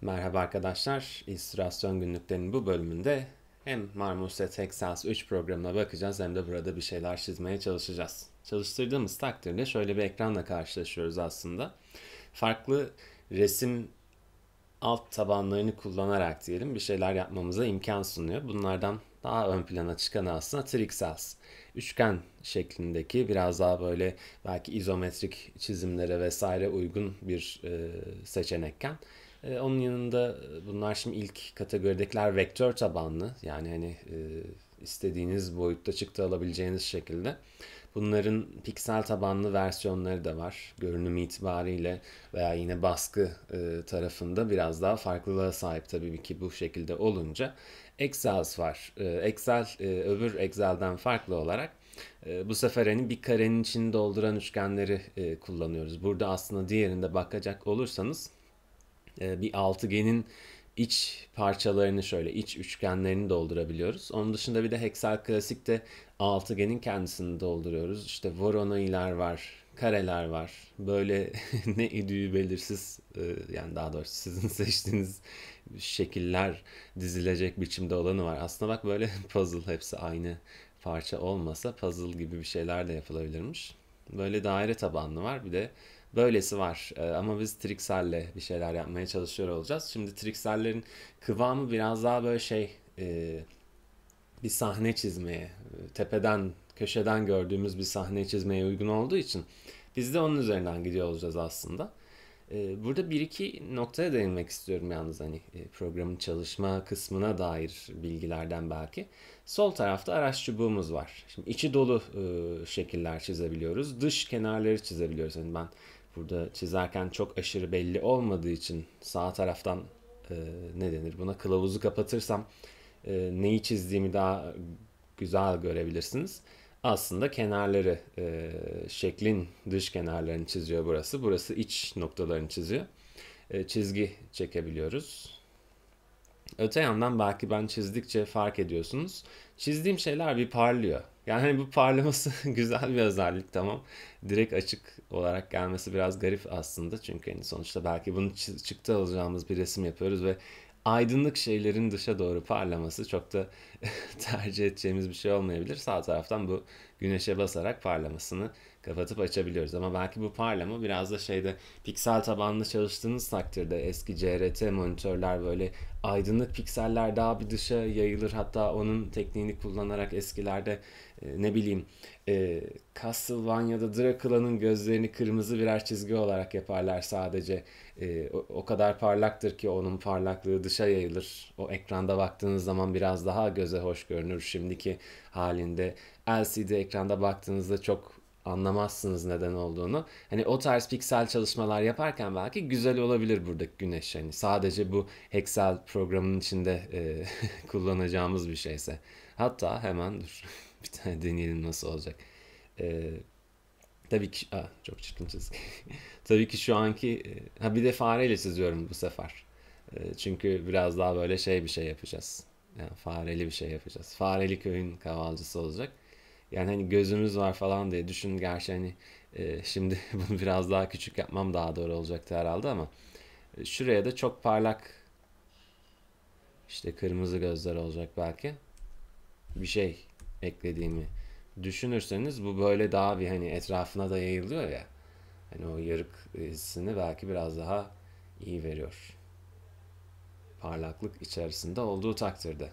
Merhaba arkadaşlar. İllüstrasyon günlüklerinin bu bölümünde hem Marmoset Hexels 3 programına bakacağız hem de burada bir şeyler çizmeye çalışacağız. Çalıştırdığımız takdirde şöyle bir ekranla karşılaşıyoruz aslında. Farklı resim alt tabanlarını kullanarak diyelim bir şeyler yapmamıza imkan sunuyor. Bunlardan daha ön plana çıkan aslında Trixels. Üçgen şeklindeki biraz daha böyle belki izometrik çizimlere vesaire uygun bir e, seçenekken e, onun yanında e, bunlar şimdi ilk kategoridekiler vektör tabanlı yani hani e, istediğiniz boyutta çıktı alabileceğiniz şekilde. Bunların piksel tabanlı versiyonları da var. Görünüm itibariyle veya yine baskı e, tarafında biraz daha farklılığa sahip tabii ki bu şekilde olunca. Excels var. E, Excel e, öbür Excel'den farklı olarak e, bu sefer hani bir karenin içini dolduran üçgenleri e, kullanıyoruz. Burada aslında diğerinde bakacak olursanız e, bir altıgenin iç parçalarını şöyle iç üçgenlerini doldurabiliyoruz. Onun dışında bir de Hexel Klasik'te altıgenin kendisini dolduruyoruz. İşte Voronoi,'ler var, kareler var. Böyle ne idüğü belirsiz e, yani daha doğrusu sizin seçtiğiniz şekiller dizilecek biçimde olanı var. Aslında bak böyle puzzle hepsi aynı parça olmasa puzzle gibi bir şeyler de yapılabilirmiş. Böyle daire tabanlı var. Bir de Böylesi var ee, ama biz Trixel'le bir şeyler yapmaya çalışıyor olacağız. Şimdi Trixel'lerin kıvamı biraz daha böyle şey e, bir sahne çizmeye, tepeden, köşeden gördüğümüz bir sahne çizmeye uygun olduğu için biz de onun üzerinden gidiyor olacağız aslında. Ee, burada bir iki noktaya değinmek istiyorum yalnız hani e, programın çalışma kısmına dair bilgilerden belki. Sol tarafta araç çubuğumuz var. Şimdi içi dolu e, şekiller çizebiliyoruz. Dış kenarları çizebiliyoruz. Yani ben burada çizerken çok aşırı belli olmadığı için sağ taraftan e, ne denir buna kılavuzu kapatırsam e, neyi çizdiğimi daha güzel görebilirsiniz. Aslında kenarları e, şeklin dış kenarlarını çiziyor burası. Burası iç noktalarını çiziyor. E, çizgi çekebiliyoruz. Öte yandan belki ben çizdikçe fark ediyorsunuz. Çizdiğim şeyler bir parlıyor. Yani hani bu parlaması güzel bir özellik tamam. Direkt açık olarak gelmesi biraz garip aslında. Çünkü hani sonuçta belki bunu çıktı alacağımız bir resim yapıyoruz ve aydınlık şeylerin dışa doğru parlaması çok da tercih edeceğimiz bir şey olmayabilir. Sağ taraftan bu güneşe basarak parlamasını kapatıp açabiliyoruz. Ama belki bu parlama biraz da şeyde piksel tabanlı çalıştığınız takdirde eski CRT monitörler böyle aydınlık pikseller daha bir dışa yayılır. Hatta onun tekniğini kullanarak eskilerde e, ne bileyim e, Castlevania'da Dracula'nın gözlerini kırmızı birer çizgi olarak yaparlar sadece. E, o, o kadar parlaktır ki onun parlaklığı dışa yayılır. O ekranda baktığınız zaman biraz daha göze hoş görünür. Şimdiki halinde LCD ekranda baktığınızda çok anlamazsınız neden olduğunu. Hani o tarz piksel çalışmalar yaparken belki güzel olabilir buradaki güneş. Hani sadece bu Excel programının içinde e, kullanacağımız bir şeyse. Hatta hemen dur bir tane deneyelim nasıl olacak. E, tabii ki aa, çok çirkin çizgi. tabii ki şu anki e, ha bir de fareyle çiziyorum bu sefer. E, çünkü biraz daha böyle şey bir şey yapacağız. Yani fareli bir şey yapacağız. Fareli köyün kavalcısı olacak. Yani hani gözümüz var falan diye düşün. Gerçi hani e, şimdi bunu biraz daha küçük yapmam daha doğru olacaktı herhalde ama e, şuraya da çok parlak işte kırmızı gözler olacak belki. Bir şey eklediğimi düşünürseniz bu böyle daha bir hani etrafına da yayılıyor ya. Hani o yarık hissini belki biraz daha iyi veriyor. Parlaklık içerisinde olduğu takdirde.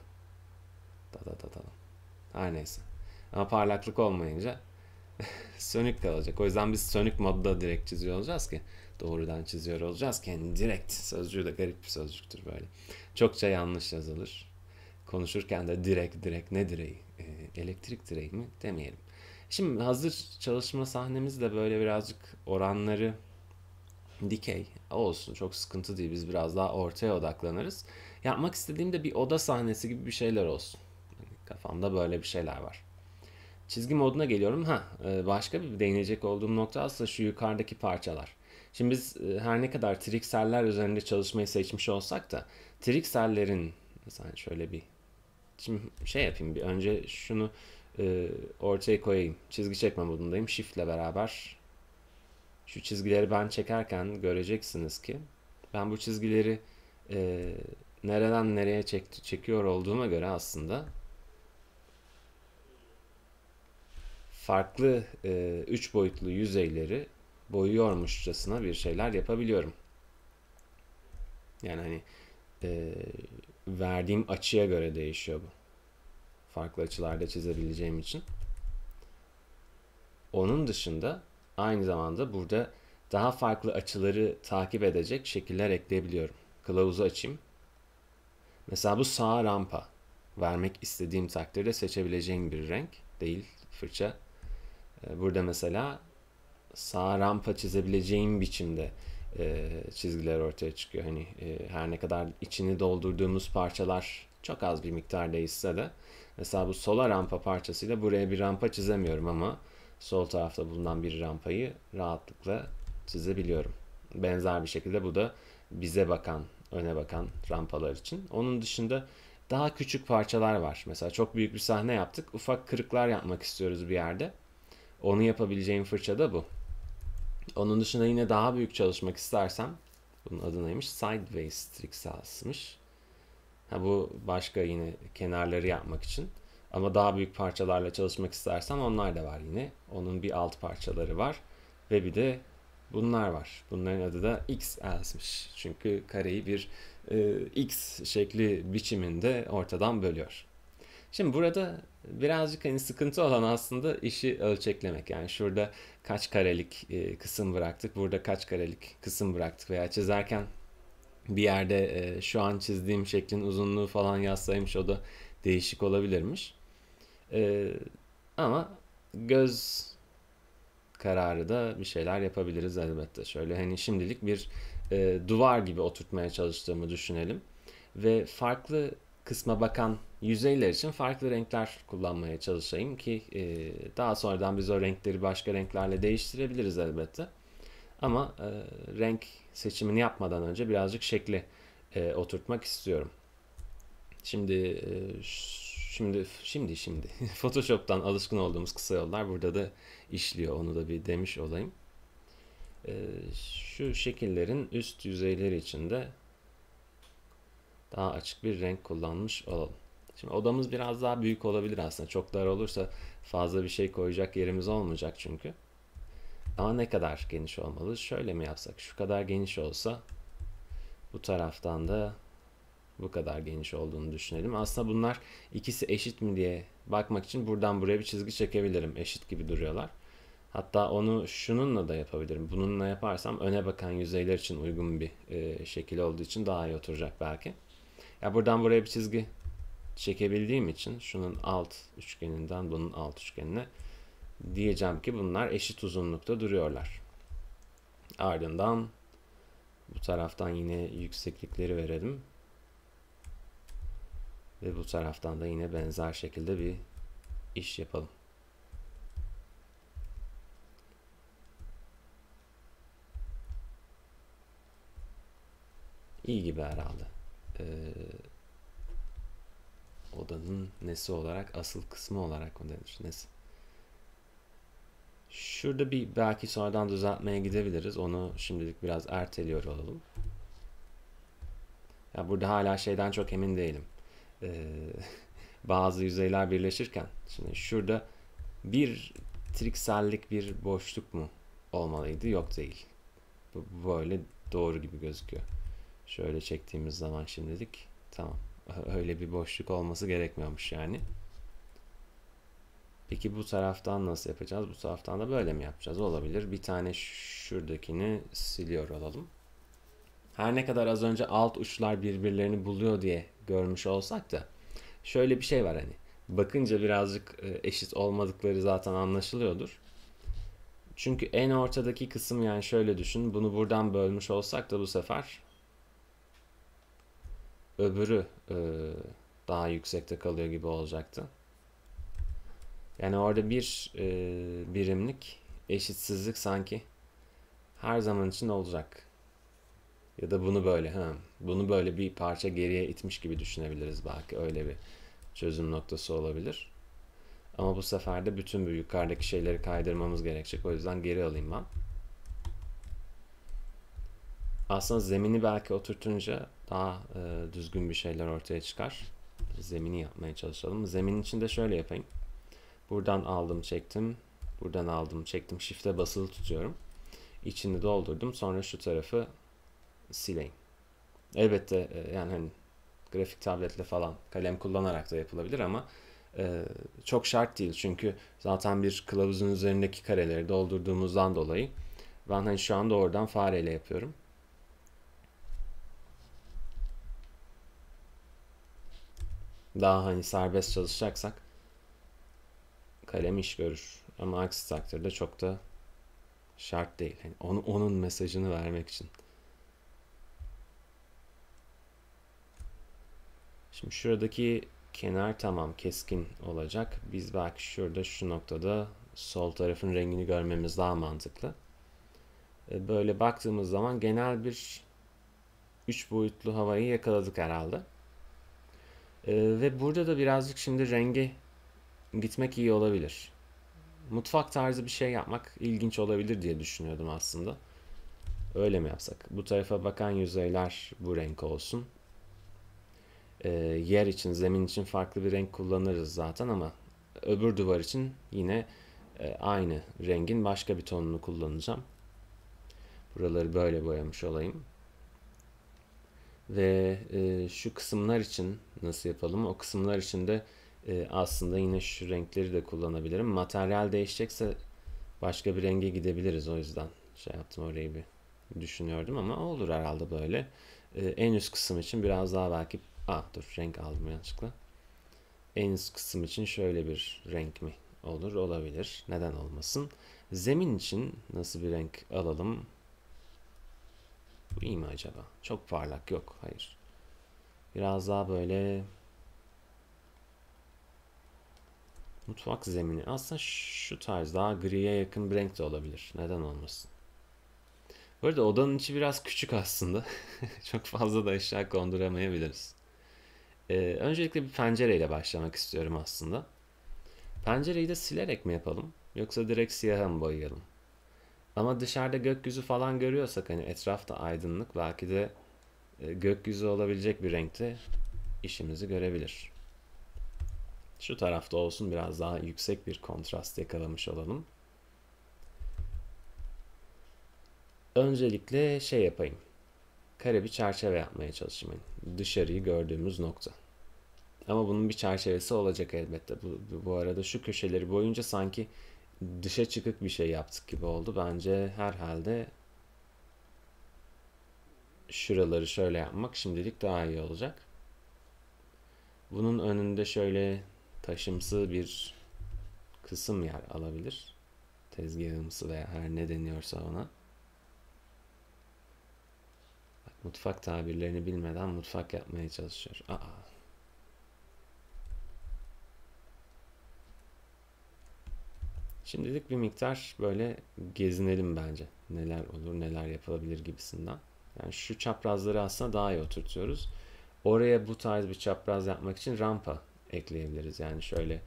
Da da da da. Her neyse. Ama parlaklık olmayınca sönük kalacak. O yüzden biz sönük modda direkt çiziyor olacağız ki doğrudan çiziyor olacağız ki yani direkt sözcüğü de garip bir sözcüktür böyle. Çokça yanlış yazılır. Konuşurken de direkt direkt ne direği? E, elektrik direği mi demeyelim. Şimdi hazır çalışma sahnemiz de böyle birazcık oranları dikey olsun çok sıkıntı değil biz biraz daha ortaya odaklanırız. Yapmak istediğimde bir oda sahnesi gibi bir şeyler olsun. Yani kafamda böyle bir şeyler var. Çizgi moduna geliyorum. Ha, e, başka bir değinecek olduğum nokta aslında şu yukarıdaki parçalar. Şimdi biz e, her ne kadar trikseller üzerinde çalışmayı seçmiş olsak da triksellerin mesela şöyle bir şimdi şey yapayım bir önce şunu e, ortaya koyayım. Çizgi çekme modundayım. Shift ile beraber şu çizgileri ben çekerken göreceksiniz ki ben bu çizgileri e, nereden nereye çek, çekiyor olduğuma göre aslında farklı e, üç boyutlu yüzeyleri boyuyormuşçasına bir şeyler yapabiliyorum. Yani hani e, verdiğim açıya göre değişiyor bu. Farklı açılarda çizebileceğim için. Onun dışında aynı zamanda burada daha farklı açıları takip edecek şekiller ekleyebiliyorum. Kılavuzu açayım. Mesela bu sağ rampa. Vermek istediğim takdirde seçebileceğim bir renk değil fırça. Ee, burada mesela sağ rampa çizebileceğim biçimde e, çizgiler ortaya çıkıyor. Hani e, her ne kadar içini doldurduğumuz parçalar çok az bir miktar değişse de mesela bu sola rampa parçasıyla buraya bir rampa çizemiyorum ama sol tarafta bulunan bir rampayı rahatlıkla çizebiliyorum. Benzer bir şekilde bu da bize bakan, öne bakan rampalar için. Onun dışında daha küçük parçalar var. Mesela çok büyük bir sahne yaptık. Ufak kırıklar yapmak istiyoruz bir yerde. Onu yapabileceğim fırça da bu. Onun dışında yine daha büyük çalışmak istersem bunun adı neymiş? Sideways Trixas'mış. Ha bu başka yine kenarları yapmak için. Ama daha büyük parçalarla çalışmak istersem onlar da var yine. Onun bir alt parçaları var. Ve bir de bunlar var. Bunların adı da XL'smiş. Çünkü kareyi bir e, X şekli biçiminde ortadan bölüyor. Şimdi burada birazcık hani sıkıntı olan aslında işi ölçeklemek. Yani şurada kaç karelik e, kısım bıraktık, burada kaç karelik kısım bıraktık veya çizerken bir yerde e, şu an çizdiğim şeklin uzunluğu falan yazsaymış o da değişik olabilirmiş. E, ama göz kararı da bir şeyler yapabiliriz elbette. Şöyle hani şimdilik bir e, duvar gibi oturtmaya çalıştığımı düşünelim. Ve farklı kısma bakan yüzeyler için farklı renkler kullanmaya çalışayım ki e, daha sonradan biz o renkleri başka renklerle değiştirebiliriz elbette. Ama e, renk seçimini yapmadan önce birazcık şekli e, oturtmak istiyorum. Şimdi e, şimdi şimdi şimdi Photoshop'tan alışkın olduğumuz kısa yollar burada da işliyor. Onu da bir demiş olayım. E, şu şekillerin üst yüzeyleri için de daha açık bir renk kullanmış olalım. Şimdi odamız biraz daha büyük olabilir aslında. Çok dar olursa fazla bir şey koyacak yerimiz olmayacak çünkü. Ama ne kadar geniş olmalı? Şöyle mi yapsak? Şu kadar geniş olsa bu taraftan da bu kadar geniş olduğunu düşünelim. Aslında bunlar ikisi eşit mi diye bakmak için buradan buraya bir çizgi çekebilirim. Eşit gibi duruyorlar. Hatta onu şununla da yapabilirim. Bununla yaparsam öne bakan yüzeyler için uygun bir e, şekil olduğu için daha iyi oturacak belki. Ya buradan buraya bir çizgi çekebildiğim için şunun alt üçgeninden bunun alt üçgenine diyeceğim ki bunlar eşit uzunlukta duruyorlar. Ardından bu taraftan yine yükseklikleri verelim. Ve bu taraftan da yine benzer şekilde bir iş yapalım. İyi gibi herhalde. Ee, odanın nesi olarak, asıl kısmı olarak mı denir? Nesi? Şurada bir belki sonradan düzeltmeye gidebiliriz. Onu şimdilik biraz erteliyor olalım. Ya burada hala şeyden çok emin değilim. Ee, bazı yüzeyler birleşirken şimdi şurada bir triksellik bir boşluk mu olmalıydı? Yok değil. Bu böyle doğru gibi gözüküyor. Şöyle çektiğimiz zaman şimdilik tamam. Öyle bir boşluk olması gerekmiyormuş yani. Peki bu taraftan nasıl yapacağız? Bu taraftan da böyle mi yapacağız? Olabilir. Bir tane şuradakini siliyor olalım. Her ne kadar az önce alt uçlar birbirlerini buluyor diye görmüş olsak da şöyle bir şey var hani. Bakınca birazcık e, eşit olmadıkları zaten anlaşılıyordur. Çünkü en ortadaki kısım yani şöyle düşün. Bunu buradan bölmüş olsak da bu sefer öbürü e, daha yüksekte kalıyor gibi olacaktı. Yani orada bir e, birimlik eşitsizlik sanki her zaman için olacak. Ya da bunu böyle, ha, bunu böyle bir parça geriye itmiş gibi düşünebiliriz belki. Öyle bir çözüm noktası olabilir. Ama bu sefer de bütün bu yukarıdaki şeyleri kaydırmamız gerekecek. O yüzden geri alayım ben. aslında zemini belki oturtunca daha e, düzgün bir şeyler ortaya çıkar. Zemini yapmaya çalışalım. Zemin için de şöyle yapayım. Buradan aldım çektim. Buradan aldım çektim. Shift'e basılı tutuyorum. İçini doldurdum. Sonra şu tarafı sileyim. Elbette e, yani hani grafik tabletle falan kalem kullanarak da yapılabilir ama e, çok şart değil. Çünkü zaten bir kılavuzun üzerindeki kareleri doldurduğumuzdan dolayı ben hani şu anda oradan fareyle yapıyorum. Daha hani serbest çalışacaksak kalem iş görür. Ama aksi takdirde çok da şart değil. Yani onu, onun mesajını vermek için. Şimdi şuradaki kenar tamam keskin olacak. Biz belki şurada şu noktada sol tarafın rengini görmemiz daha mantıklı. E, böyle baktığımız zaman genel bir üç boyutlu havayı yakaladık herhalde. E, ve burada da birazcık şimdi rengi gitmek iyi olabilir. Mutfak tarzı bir şey yapmak ilginç olabilir diye düşünüyordum aslında. Öyle mi yapsak? Bu tarafa bakan yüzeyler bu renk olsun e, yer için, zemin için farklı bir renk kullanırız zaten ama öbür duvar için yine e, aynı rengin başka bir tonunu kullanacağım. Buraları böyle boyamış olayım. Ve e, şu kısımlar için nasıl yapalım? O kısımlar için de e, aslında yine şu renkleri de kullanabilirim. Materyal değişecekse başka bir renge gidebiliriz. O yüzden şey yaptım orayı bir düşünüyordum ama olur herhalde böyle. E, en üst kısım için biraz daha belki Ah dur renk aldım yanlışlıkla. En üst kısım için şöyle bir renk mi olur? Olabilir. Neden olmasın? Zemin için nasıl bir renk alalım? Bu iyi mi acaba? Çok parlak yok. Hayır. Biraz daha böyle mutfak zemini. Aslında şu tarz daha griye yakın bir renk de olabilir. Neden olmasın? Bu arada odanın içi biraz küçük aslında. Çok fazla da eşya konduramayabiliriz. Ee, öncelikle bir pencereyle başlamak istiyorum aslında. Pencereyi de silerek mi yapalım? Yoksa direkt siyaha mı boyayalım? Ama dışarıda gökyüzü falan görüyorsak hani etrafta aydınlık belki de e, gökyüzü olabilecek bir renkte işimizi görebilir. Şu tarafta olsun biraz daha yüksek bir kontrast yakalamış olalım. Öncelikle şey yapayım kare bir çerçeve yapmaya çalışayım. Dışarıyı gördüğümüz nokta. Ama bunun bir çerçevesi olacak elbette. Bu, bu arada şu köşeleri boyunca sanki dışa çıkık bir şey yaptık gibi oldu. Bence herhalde şuraları şöyle yapmak şimdilik daha iyi olacak. Bunun önünde şöyle taşımsı bir kısım yer alabilir. Tezgahımsı veya her ne deniyorsa ona. Mutfak tabirlerini bilmeden mutfak yapmaya çalışıyor. Aa. Şimdilik bir miktar böyle gezinelim bence. Neler olur, neler yapılabilir gibisinden. Yani şu çaprazları aslında daha iyi oturtuyoruz. Oraya bu tarz bir çapraz yapmak için rampa ekleyebiliriz. Yani şöyle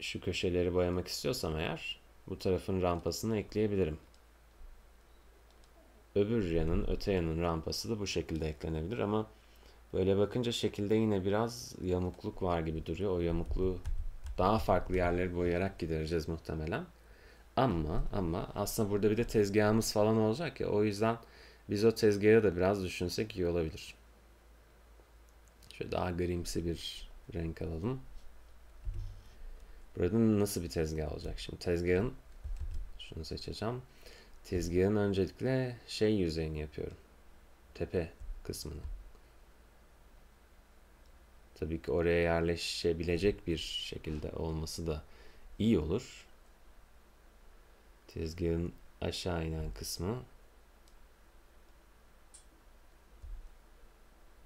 şu köşeleri boyamak istiyorsam eğer bu tarafın rampasını ekleyebilirim. Öbür yanın, öte yanın rampası da bu şekilde eklenebilir ama böyle bakınca şekilde yine biraz yamukluk var gibi duruyor. O yamukluğu daha farklı yerleri boyayarak gidereceğiz muhtemelen. Ama ama aslında burada bir de tezgahımız falan olacak ya o yüzden biz o tezgahı da biraz düşünsek iyi olabilir. Şöyle daha grimsi bir renk alalım. Burada nasıl bir tezgah olacak? Şimdi tezgahın şunu seçeceğim. Tezgahın öncelikle şey yüzeyini yapıyorum. Tepe kısmını. Tabii ki oraya yerleşebilecek bir şekilde olması da iyi olur. Tezgahın aşağı inen kısmı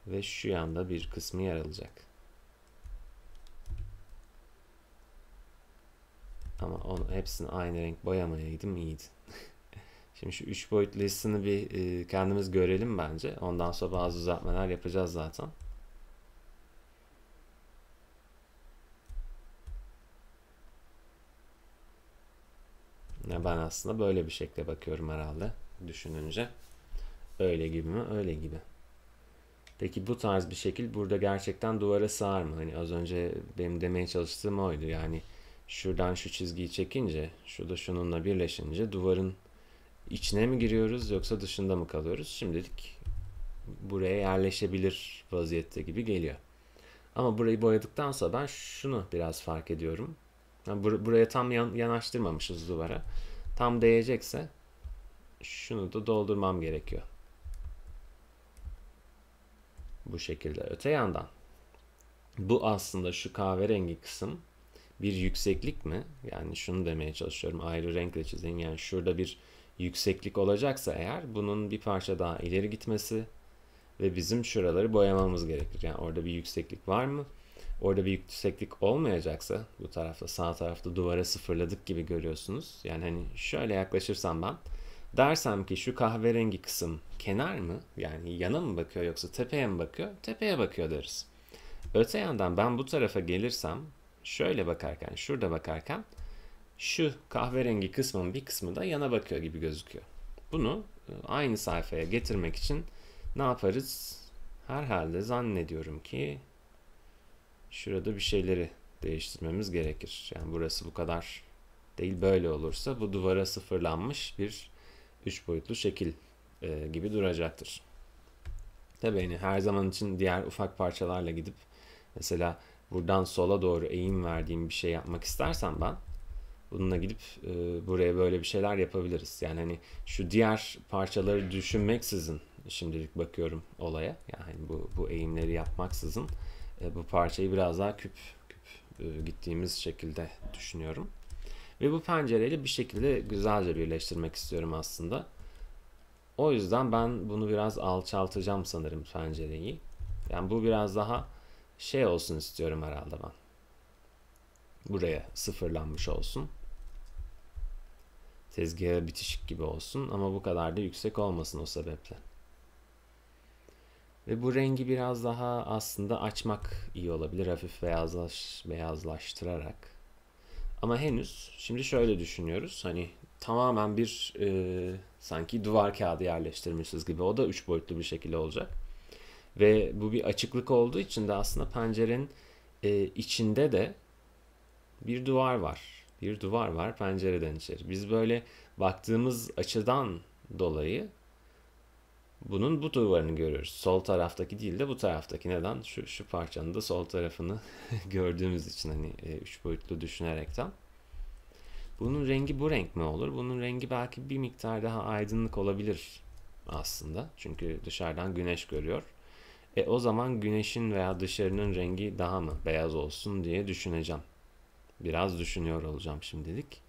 ve şu yanda bir kısmı yer alacak. Ama onu hepsini aynı renk boyamayaydım iyiydi. Şimdi şu üç boyutlu hissini bir e, kendimiz görelim bence. Ondan sonra bazı düzeltmeler yapacağız zaten. Ben aslında böyle bir şekilde bakıyorum herhalde düşününce. Öyle gibi mi? Öyle gibi. Peki bu tarz bir şekil burada gerçekten duvara sığar mı? Hani az önce benim demeye çalıştığım oydu. Yani şuradan şu çizgiyi çekince, şurada şununla birleşince duvarın içine mi giriyoruz yoksa dışında mı kalıyoruz? Şimdilik buraya yerleşebilir vaziyette gibi geliyor. Ama burayı boyadıktan sonra ben şunu biraz fark ediyorum. Yani bur- buraya tam yan- yanaştırmamışız duvara. Tam değecekse şunu da doldurmam gerekiyor. Bu şekilde. Öte yandan bu aslında şu kahverengi kısım bir yükseklik mi? Yani şunu demeye çalışıyorum. Ayrı renkle çizeyim. Yani şurada bir yükseklik olacaksa eğer bunun bir parça daha ileri gitmesi ve bizim şuraları boyamamız gerekir. Yani orada bir yükseklik var mı? Orada bir yükseklik olmayacaksa bu tarafta sağ tarafta duvara sıfırladık gibi görüyorsunuz. Yani hani şöyle yaklaşırsam ben dersem ki şu kahverengi kısım kenar mı? Yani yana mı bakıyor yoksa tepeye mi bakıyor? Tepeye bakıyor deriz. Öte yandan ben bu tarafa gelirsem şöyle bakarken şurada bakarken şu kahverengi kısmın bir kısmı da yana bakıyor gibi gözüküyor. Bunu e, aynı sayfaya getirmek için ne yaparız? Herhalde zannediyorum ki şurada bir şeyleri değiştirmemiz gerekir. Yani burası bu kadar değil böyle olursa bu duvara sıfırlanmış bir üç boyutlu şekil e, gibi duracaktır. Tabii yani her zaman için diğer ufak parçalarla gidip mesela buradan sola doğru eğim verdiğim bir şey yapmak istersem ben bununla gidip e, buraya böyle bir şeyler yapabiliriz. Yani hani şu diğer parçaları düşünmeksizin şimdilik bakıyorum olaya. Yani bu, bu eğimleri yapmaksızın e, bu parçayı biraz daha küp küp e, gittiğimiz şekilde düşünüyorum. Ve bu pencereyle bir şekilde güzelce birleştirmek istiyorum aslında. O yüzden ben bunu biraz alçaltacağım sanırım pencereyi. Yani bu biraz daha şey olsun istiyorum herhalde ben. Buraya sıfırlanmış olsun. Tezgaha bitişik gibi olsun ama bu kadar da yüksek olmasın o sebeple. Ve bu rengi biraz daha aslında açmak iyi olabilir. Hafif beyazlaş, beyazlaştırarak. Ama henüz şimdi şöyle düşünüyoruz. Hani tamamen bir e, sanki duvar kağıdı yerleştirmişiz gibi. O da üç boyutlu bir şekilde olacak. Ve bu bir açıklık olduğu için de aslında pencerenin e, içinde de bir duvar var. Bir duvar var pencereden içeri. Biz böyle baktığımız açıdan dolayı bunun bu duvarını görüyoruz. Sol taraftaki değil de bu taraftaki. Neden? Şu, şu parçanın da sol tarafını gördüğümüz için hani e, üç boyutlu düşünerekten. Bunun rengi bu renk mi olur? Bunun rengi belki bir miktar daha aydınlık olabilir aslında. Çünkü dışarıdan güneş görüyor. E o zaman güneşin veya dışarının rengi daha mı beyaz olsun diye düşüneceğim. Biraz düşünüyor olacağım şimdilik.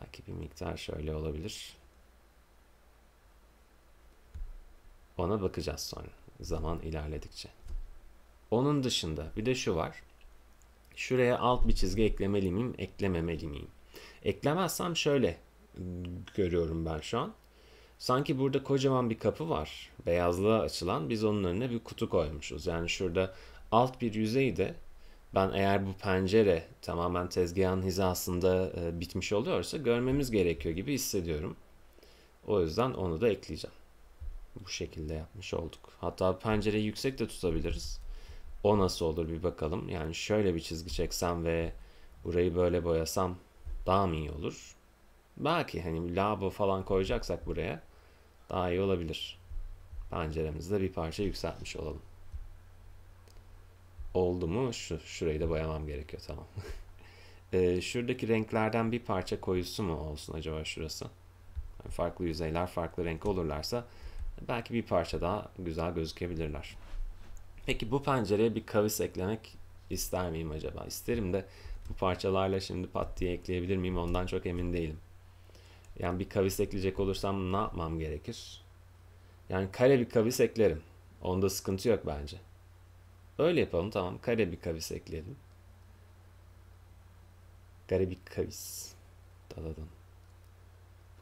Belki bir miktar şöyle olabilir. Ona bakacağız sonra zaman ilerledikçe. Onun dışında bir de şu var. Şuraya alt bir çizgi eklemeli miyim, eklememeli miyim? Eklemezsem şöyle görüyorum ben şu an. Sanki burada kocaman bir kapı var. Beyazlığa açılan. Biz onun önüne bir kutu koymuşuz. Yani şurada alt bir yüzeyde ben eğer bu pencere tamamen tezgahın hizasında e, bitmiş oluyorsa görmemiz gerekiyor gibi hissediyorum. O yüzden onu da ekleyeceğim. Bu şekilde yapmış olduk. Hatta pencereyi yüksek de tutabiliriz. O nasıl olur bir bakalım. Yani şöyle bir çizgi çeksem ve burayı böyle boyasam daha mı iyi olur? Belki hani lavabo falan koyacaksak buraya daha iyi olabilir. Penceremizde bir parça yükseltmiş olalım. Oldu mu? Şu, şurayı da boyamam gerekiyor tamam. ee, şuradaki renklerden bir parça koyusu mu olsun acaba şurası? Yani farklı yüzeyler farklı renk olurlarsa belki bir parça daha güzel gözükebilirler. Peki bu pencereye bir kavis eklemek ister miyim acaba? İsterim de bu parçalarla şimdi pat diye ekleyebilir miyim ondan çok emin değilim. Yani bir kavis ekleyecek olursam ne yapmam gerekir? Yani kare bir kavis eklerim. Onda sıkıntı yok bence. Öyle yapalım tamam. Kare bir kavis ekleyelim. Kare bir kavis. Daladan.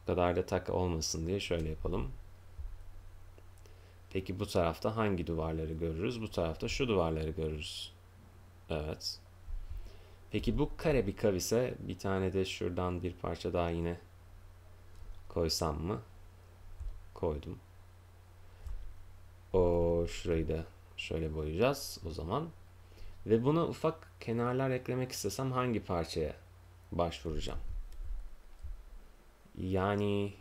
Bu kadar da tak olmasın diye şöyle yapalım. Peki bu tarafta hangi duvarları görürüz? Bu tarafta şu duvarları görürüz. Evet. Peki bu kare bir kavise bir tane de şuradan bir parça daha yine koysam mı? Koydum. O şurayı da şöyle boyayacağız o zaman. Ve buna ufak kenarlar eklemek istesem hangi parçaya başvuracağım? Yani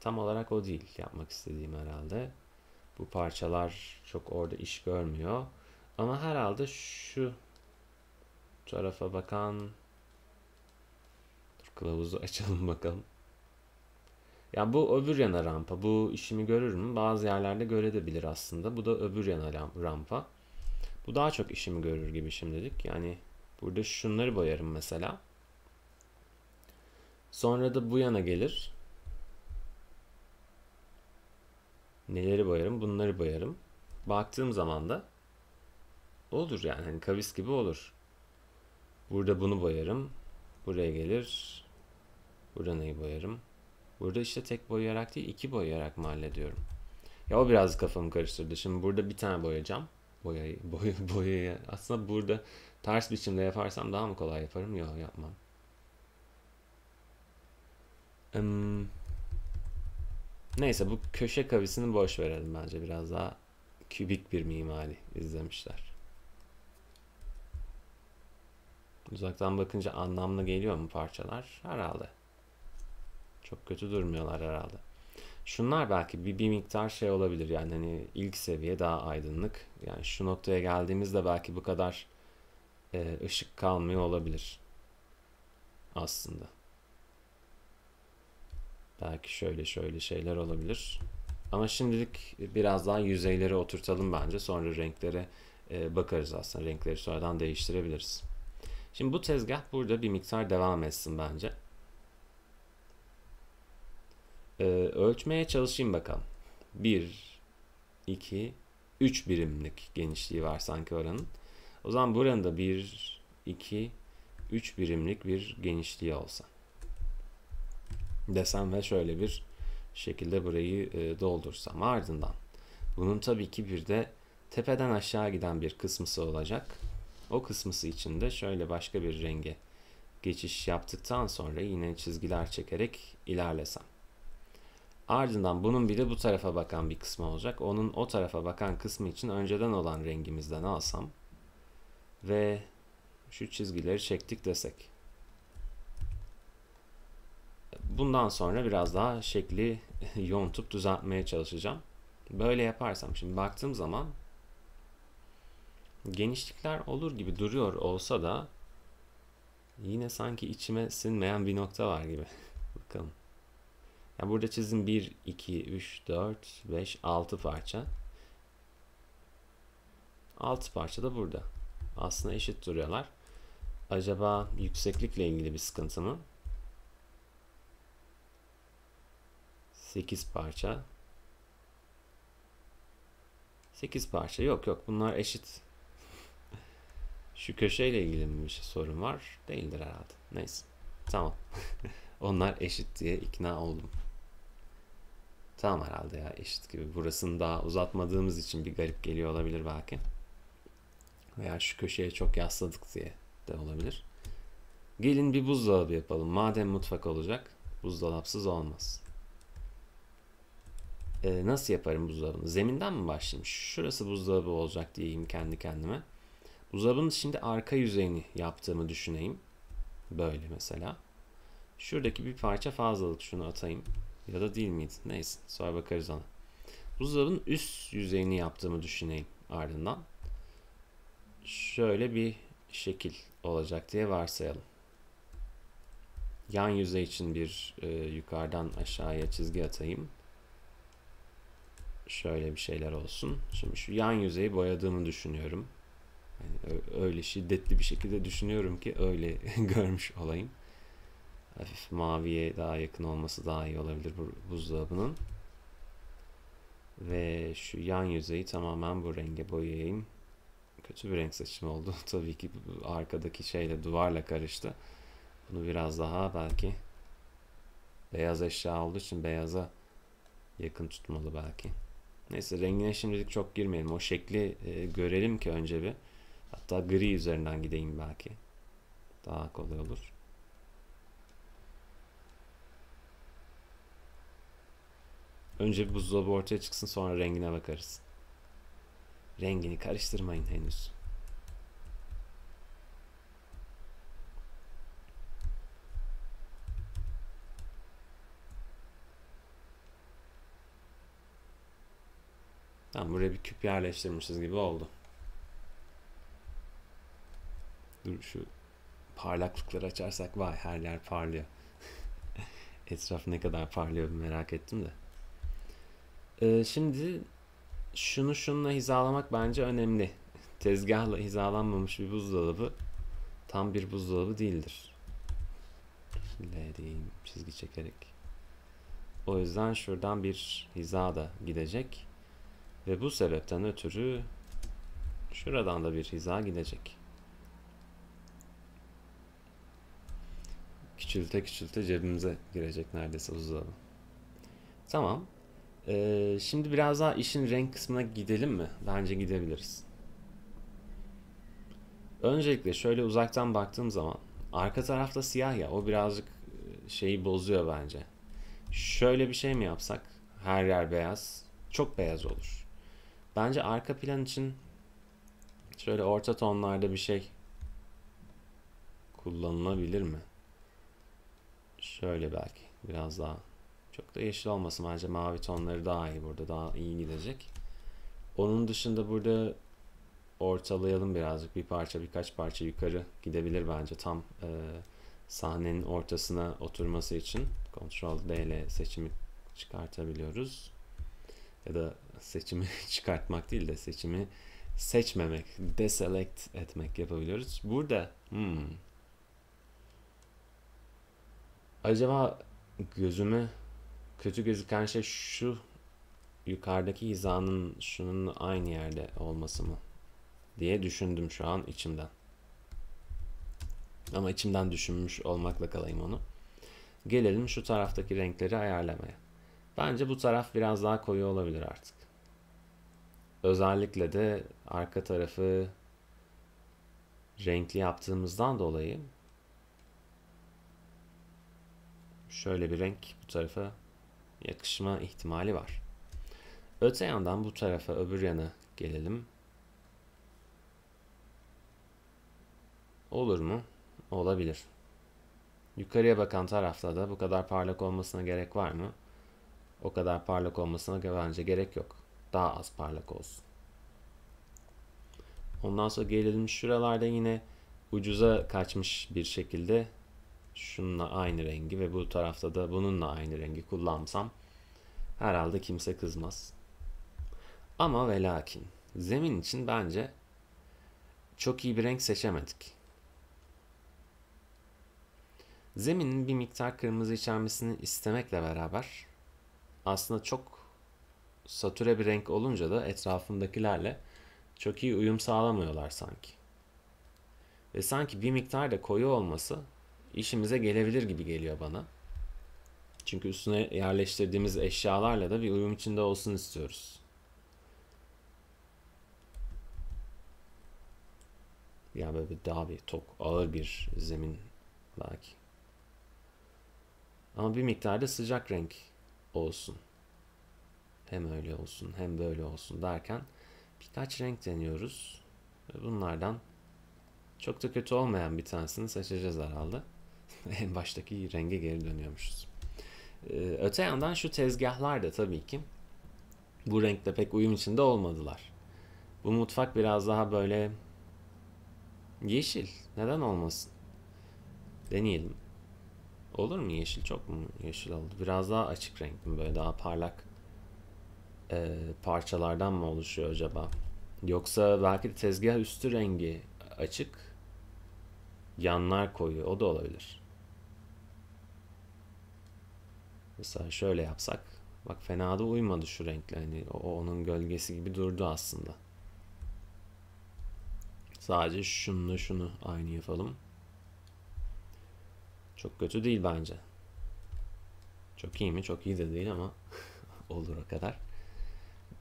tam olarak o değil yapmak istediğim herhalde. Bu parçalar çok orada iş görmüyor. Ama herhalde şu tarafa bakan Dur kılavuzu açalım bakalım. Ya bu öbür yana rampa. Bu işimi görür mü? Bazı yerlerde görebilir aslında. Bu da öbür yana rampa. Bu daha çok işimi görür gibi şimdilik. Yani burada şunları boyarım mesela. Sonra da bu yana gelir. Neleri boyarım? Bunları boyarım. Baktığım zaman da olur yani. Hani kavis gibi olur. Burada bunu boyarım. Buraya gelir. Burada neyi boyarım? Burada işte tek boyayarak değil iki boyayarak mı hallediyorum? Ya o biraz kafamı karıştırdı. Şimdi burada bir tane boyayacağım. Boyayı, boya, boyayı. Aslında burada ters biçimde yaparsam daha mı kolay yaparım? Yok yapmam. Hmm. Neyse bu köşe kavisini boş verelim bence. Biraz daha kübik bir mimari izlemişler. Uzaktan bakınca anlamlı geliyor mu parçalar? Herhalde. Çok kötü durmuyorlar herhalde. Şunlar belki bir, bir miktar şey olabilir yani hani ilk seviye daha aydınlık. Yani şu noktaya geldiğimizde belki bu kadar e, ışık kalmıyor olabilir. Aslında. Belki şöyle şöyle şeyler olabilir. Ama şimdilik biraz daha yüzeyleri oturtalım bence. Sonra renklere e, bakarız aslında. Renkleri sonradan değiştirebiliriz. Şimdi bu tezgah burada bir miktar devam etsin bence. Ee, ölçmeye çalışayım bakalım. 1, 2, 3 birimlik genişliği var sanki oranın. O zaman buranın da 1, 2, 3 birimlik bir genişliği olsa. Desem ve şöyle bir şekilde burayı e, doldursam. Ardından bunun tabii ki bir de tepeden aşağı giden bir kısmısı olacak. O kısmısı için de şöyle başka bir renge geçiş yaptıktan sonra yine çizgiler çekerek ilerlesem. Ardından bunun bir de bu tarafa bakan bir kısmı olacak. Onun o tarafa bakan kısmı için önceden olan rengimizden alsam ve şu çizgileri çektik desek. Bundan sonra biraz daha şekli yontup düzeltmeye çalışacağım. Böyle yaparsam şimdi baktığım zaman genişlikler olur gibi duruyor olsa da yine sanki içime sinmeyen bir nokta var gibi. Bakalım. Yani burada çizim 1, 2, 3, 4, 5, 6 parça. 6 parça da burada. Aslında eşit duruyorlar. Acaba yükseklikle ilgili bir sıkıntı mı? 8 parça. 8 parça. Yok yok bunlar eşit. Şu köşeyle ilgili mi bir sorun var? Değildir herhalde. Neyse. Tamam. Onlar eşit diye ikna oldum. Tamam herhalde ya eşit gibi. Burasını daha uzatmadığımız için bir garip geliyor olabilir belki. Veya şu köşeye çok yasladık diye de olabilir. Gelin bir buzdolabı yapalım. Madem mutfak olacak buzdolapsız olmaz. Ee, nasıl yaparım buzdolabını? Zeminden mi başlayayım? Şurası buzdolabı olacak diyeyim kendi kendime. Buzdolabının şimdi arka yüzeyini yaptığımı düşüneyim. Böyle mesela. Şuradaki bir parça fazlalık şunu atayım. Ya da değil miydi? Neyse sonra bakarız ona. Buzdolabının üst yüzeyini yaptığımı düşüneyim ardından. Şöyle bir şekil olacak diye varsayalım. Yan yüzey için bir e, yukarıdan aşağıya çizgi atayım. Şöyle bir şeyler olsun. Şimdi şu yan yüzeyi boyadığımı düşünüyorum. Yani öyle şiddetli bir şekilde düşünüyorum ki öyle görmüş olayım hafif maviye daha yakın olması daha iyi olabilir bu buzdolabının. Ve şu yan yüzeyi tamamen bu renge boyayayım. Kötü bir renk seçimi oldu. Tabii ki arkadaki şeyle duvarla karıştı. Bunu biraz daha belki beyaz eşya olduğu için beyaza yakın tutmalı belki. Neyse rengine şimdilik çok girmeyelim. O şekli e, görelim ki önce bir. Hatta gri üzerinden gideyim belki. Daha kolay olur. Önce bir buzdolabı ortaya çıksın sonra rengine bakarız. Rengini karıştırmayın henüz. Tamam buraya bir küp yerleştirmişiz gibi oldu. Dur şu parlaklıkları açarsak vay her yer parlıyor. Etraf ne kadar parlıyor merak ettim de. Ee, şimdi şunu şununla hizalamak bence önemli. Tezgahla hizalanmamış bir buzdolabı tam bir buzdolabı değildir. L diyeyim çizgi çekerek. O yüzden şuradan bir hiza da gidecek. Ve bu sebepten ötürü şuradan da bir hiza gidecek. Küçülte küçülte cebimize girecek neredeyse buzdolabı. Tamam. Ee, şimdi biraz daha işin renk kısmına gidelim mi? Bence gidebiliriz. Öncelikle şöyle uzaktan baktığım zaman arka tarafta siyah ya o birazcık e, şeyi bozuyor bence. Şöyle bir şey mi yapsak? Her yer beyaz. Çok beyaz olur. Bence arka plan için şöyle orta tonlarda bir şey kullanılabilir mi? Şöyle belki biraz daha çok da yeşil olmasın bence mavi tonları daha iyi burada daha iyi gidecek. Onun dışında burada ortalayalım birazcık bir parça birkaç parça yukarı gidebilir bence tam e, sahnenin ortasına oturması için Ctrl D ile seçimi çıkartabiliyoruz ya da seçimi çıkartmak değil de seçimi seçmemek, deselect etmek yapabiliyoruz. Burada hmm, acaba gözüme kötü gözüken şey şu yukarıdaki hizanın şunun aynı yerde olması mı diye düşündüm şu an içimden. Ama içimden düşünmüş olmakla kalayım onu. Gelelim şu taraftaki renkleri ayarlamaya. Bence bu taraf biraz daha koyu olabilir artık. Özellikle de arka tarafı renkli yaptığımızdan dolayı şöyle bir renk bu tarafa yakışma ihtimali var. Öte yandan bu tarafa öbür yana gelelim. Olur mu? Olabilir. Yukarıya bakan tarafta da bu kadar parlak olmasına gerek var mı? O kadar parlak olmasına bence gerek yok. Daha az parlak olsun. Ondan sonra gelelim şuralarda yine ucuza kaçmış bir şekilde şununla aynı rengi ve bu tarafta da bununla aynı rengi kullansam herhalde kimse kızmaz. Ama ve lakin zemin için bence çok iyi bir renk seçemedik. Zeminin bir miktar kırmızı içermesini istemekle beraber aslında çok satüre bir renk olunca da etrafındakilerle çok iyi uyum sağlamıyorlar sanki. Ve sanki bir miktar da koyu olması işimize gelebilir gibi geliyor bana. Çünkü üstüne yerleştirdiğimiz eşyalarla da bir uyum içinde olsun istiyoruz. Yani böyle daha bir tok, ağır bir zemin belki. Ama bir miktarda sıcak renk olsun. Hem öyle olsun hem böyle olsun derken birkaç renk deniyoruz. Bunlardan çok da kötü olmayan bir tanesini seçeceğiz herhalde. en baştaki renge geri dönüyormuşuz. Ee, öte yandan şu tezgahlar da tabii ki bu renkle pek uyum içinde olmadılar. Bu mutfak biraz daha böyle yeşil. Neden olmasın? Deneyelim. Olur mu yeşil? Çok mu yeşil oldu? Biraz daha açık renk mi? Böyle daha parlak e, parçalardan mı oluşuyor acaba? Yoksa belki de tezgah üstü rengi açık, yanlar koyu. O da olabilir. Mesela şöyle yapsak. Bak fena da uymadı şu renkle. Hani o onun gölgesi gibi durdu aslında. Sadece şunu şunu aynı yapalım. Çok kötü değil bence. Çok iyi mi? Çok iyi de değil ama olur o kadar.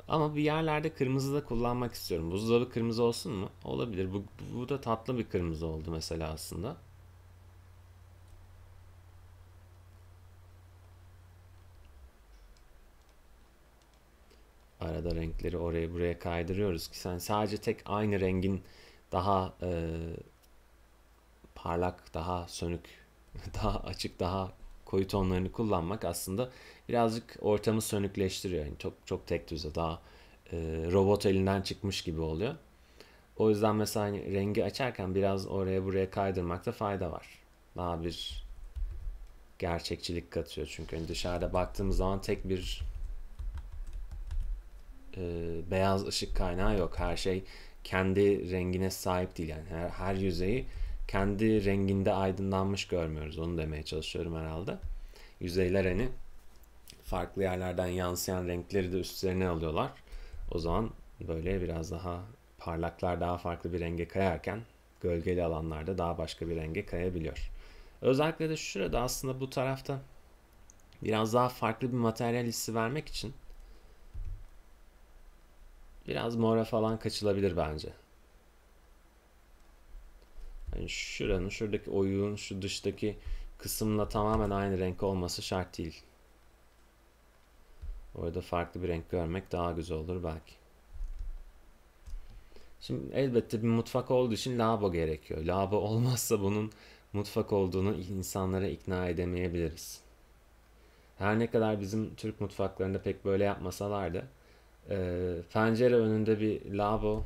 Ama bir yerlerde kırmızı da kullanmak istiyorum. Buzdolabı kırmızı olsun mu? Olabilir. Bu, bu da tatlı bir kırmızı oldu mesela aslında. arada renkleri oraya buraya kaydırıyoruz ki sen sadece tek aynı rengin daha e, parlak, daha sönük, daha açık, daha koyu tonlarını kullanmak aslında birazcık ortamı sönükleştiriyor. Yani çok çok tek düze, daha e, robot elinden çıkmış gibi oluyor. O yüzden mesela hani rengi açarken biraz oraya buraya kaydırmakta fayda var. Daha bir gerçekçilik katıyor. Çünkü hani dışarıda baktığımız zaman tek bir e, beyaz ışık kaynağı yok. Her şey kendi rengine sahip değil yani. Her, her yüzeyi kendi renginde aydınlanmış görmüyoruz. Onu demeye çalışıyorum herhalde. Yüzeyler hani farklı yerlerden yansıyan renkleri de üstlerine alıyorlar. O zaman böyle biraz daha parlaklar daha farklı bir renge kayarken gölgeli alanlarda daha başka bir renge kayabiliyor. Özellikle de şurada aslında bu tarafta biraz daha farklı bir materyal hissi vermek için biraz mora falan kaçılabilir bence. Yani şuranın, şuradaki oyun, şu dıştaki kısımla tamamen aynı renk olması şart değil. Orada farklı bir renk görmek daha güzel olur belki. Şimdi elbette bir mutfak olduğu için lavabo gerekiyor. Lavabo olmazsa bunun mutfak olduğunu insanlara ikna edemeyebiliriz. Her ne kadar bizim Türk mutfaklarında pek böyle yapmasalar da e, pencere önünde bir lavabo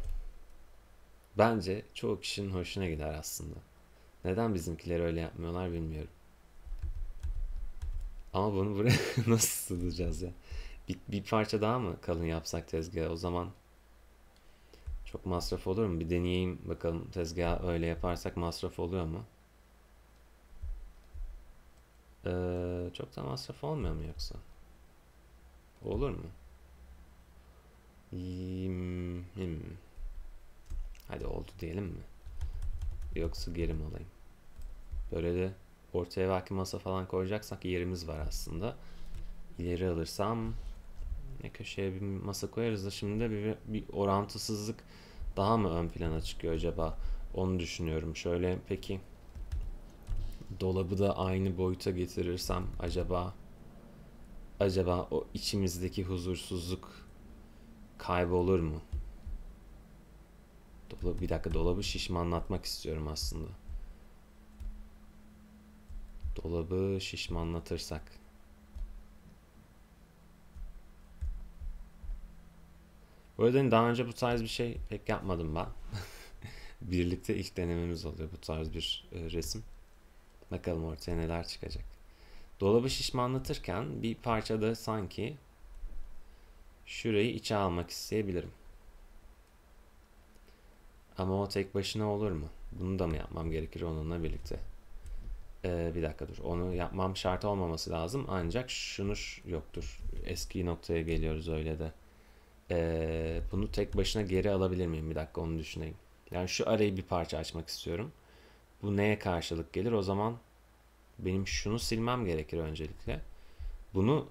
bence çoğu kişinin hoşuna gider aslında. Neden bizimkiler öyle yapmıyorlar bilmiyorum. Ama bunu buraya nasıl sığdıracağız ya? Bir, bir parça daha mı kalın yapsak tezgahı o zaman çok masraf olur mu? Bir deneyeyim bakalım tezgah öyle yaparsak masraf oluyor mu? Ee, çok da masraf olmuyor mu yoksa? Olur mu? Hmm, hmm. Hadi oldu diyelim mi? Yoksa geri mi alayım? Böyle de ortaya belki masa falan koyacaksak yerimiz var aslında. İleri alırsam ne köşeye bir masa koyarız da şimdi de bir, bir orantısızlık daha mı ön plana çıkıyor acaba? Onu düşünüyorum. Şöyle peki dolabı da aynı boyuta getirirsem acaba acaba o içimizdeki huzursuzluk kaybolur mu? Dolabı, bir dakika dolabı şişmanlatmak istiyorum aslında. Dolabı şişmanlatırsak. Bu arada daha önce bu tarz bir şey pek yapmadım ben. Birlikte ilk denememiz oluyor bu tarz bir e, resim. Bakalım ortaya neler çıkacak. Dolabı şişmanlatırken bir parçada sanki şurayı içe almak isteyebilirim. Ama o tek başına olur mu? Bunu da mı yapmam gerekir onunla birlikte? Ee, bir dakika dur. Onu yapmam şart olmaması lazım. Ancak şunu yoktur. Eski noktaya geliyoruz öyle de. Ee, bunu tek başına geri alabilir miyim? Bir dakika onu düşüneyim. Yani şu arayı bir parça açmak istiyorum. Bu neye karşılık gelir? O zaman benim şunu silmem gerekir öncelikle. Bunu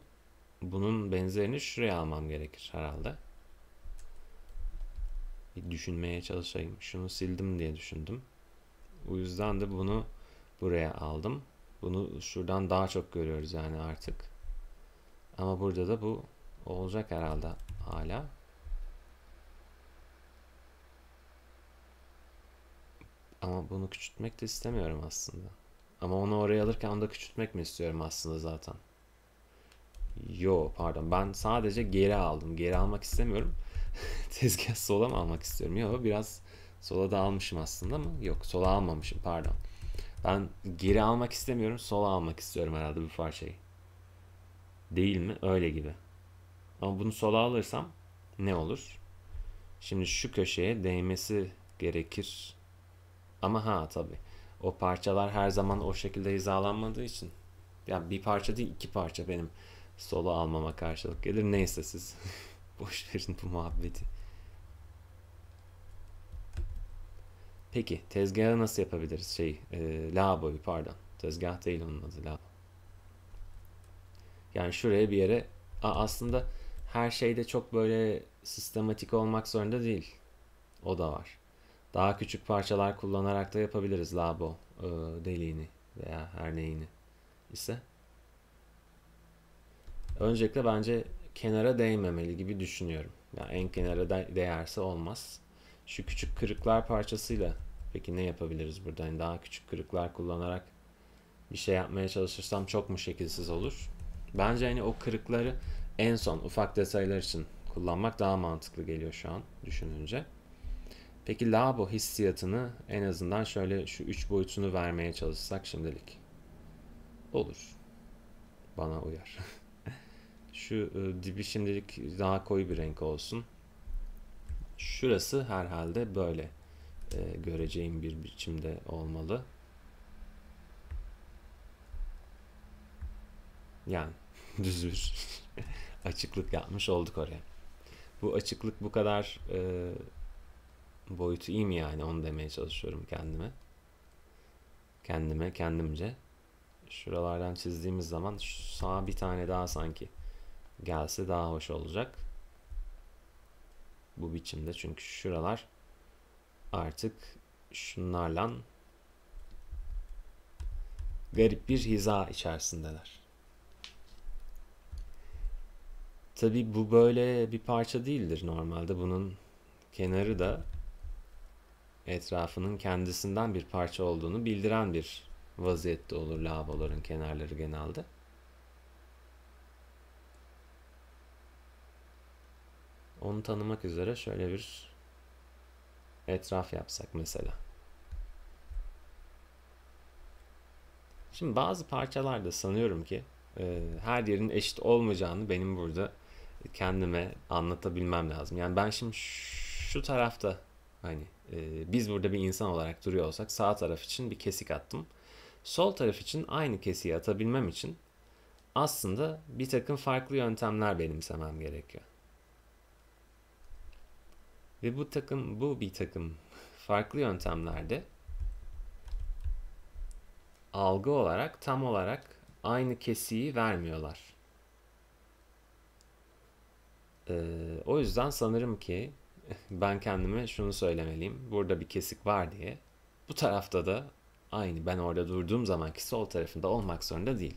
bunun benzerini şuraya almam gerekir herhalde. Düşünmeye çalışayım. Şunu sildim diye düşündüm. O yüzden de bunu buraya aldım. Bunu şuradan daha çok görüyoruz yani artık. Ama burada da bu olacak herhalde hala. Ama bunu küçültmek de istemiyorum aslında. Ama onu oraya alırken onu da küçültmek mi istiyorum aslında zaten? Yo pardon ben sadece geri aldım. Geri almak istemiyorum. Tezgah sola mı almak istiyorum? Yok biraz sola da almışım aslında ama yok sola almamışım pardon. Ben geri almak istemiyorum sola almak istiyorum herhalde bu parçayı. Değil mi? Öyle gibi. Ama bunu sola alırsam ne olur? Şimdi şu köşeye değmesi gerekir. Ama ha tabi. O parçalar her zaman o şekilde hizalanmadığı için. Yani bir parça değil iki parça benim solo almama karşılık gelir. Neyse siz boş verin bu muhabbeti. Peki tezgahı nasıl yapabiliriz? Şey, e, lavaboyu pardon. Tezgah değil onun adı lavabo. Yani şuraya bir yere aslında her şeyde çok böyle sistematik olmak zorunda değil. O da var. Daha küçük parçalar kullanarak da yapabiliriz labo e, deliğini veya her neyini ise. Öncelikle bence kenara değmemeli gibi düşünüyorum. Yani en kenara de- değerse olmaz. Şu küçük kırıklar parçasıyla peki ne yapabiliriz burada? Yani daha küçük kırıklar kullanarak bir şey yapmaya çalışırsam çok mu şekilsiz olur? Bence hani o kırıkları en son ufak detaylar için kullanmak daha mantıklı geliyor şu an düşününce. Peki labo hissiyatını en azından şöyle şu üç boyutunu vermeye çalışsak şimdilik. Olur. Bana uyar. şu e, dibi şimdilik daha koyu bir renk olsun. Şurası herhalde böyle e, göreceğim bir biçimde olmalı. Yani düz bir açıklık yapmış olduk oraya. Bu açıklık bu kadar e, boyutu iyi mi yani onu demeye çalışıyorum kendime. Kendime, kendimce. Şuralardan çizdiğimiz zaman şu sağa bir tane daha sanki gelse daha hoş olacak. Bu biçimde çünkü şuralar artık şunlarla garip bir hiza içerisindeler. Tabi bu böyle bir parça değildir normalde. Bunun kenarı da etrafının kendisinden bir parça olduğunu bildiren bir vaziyette olur lavaboların kenarları genelde. Onu tanımak üzere şöyle bir etraf yapsak mesela. Şimdi bazı parçalarda sanıyorum ki e, her yerin eşit olmayacağını benim burada kendime anlatabilmem lazım. Yani ben şimdi şu tarafta hani e, biz burada bir insan olarak duruyor olsak sağ taraf için bir kesik attım. Sol taraf için aynı kesiği atabilmem için aslında bir takım farklı yöntemler benimsemem gerekiyor. Ve bu takım bu bir takım farklı yöntemlerde algı olarak tam olarak aynı kesiği vermiyorlar. Ee, o yüzden sanırım ki ben kendime şunu söylemeliyim. Burada bir kesik var diye. Bu tarafta da aynı ben orada durduğum zamanki sol tarafında olmak zorunda değil.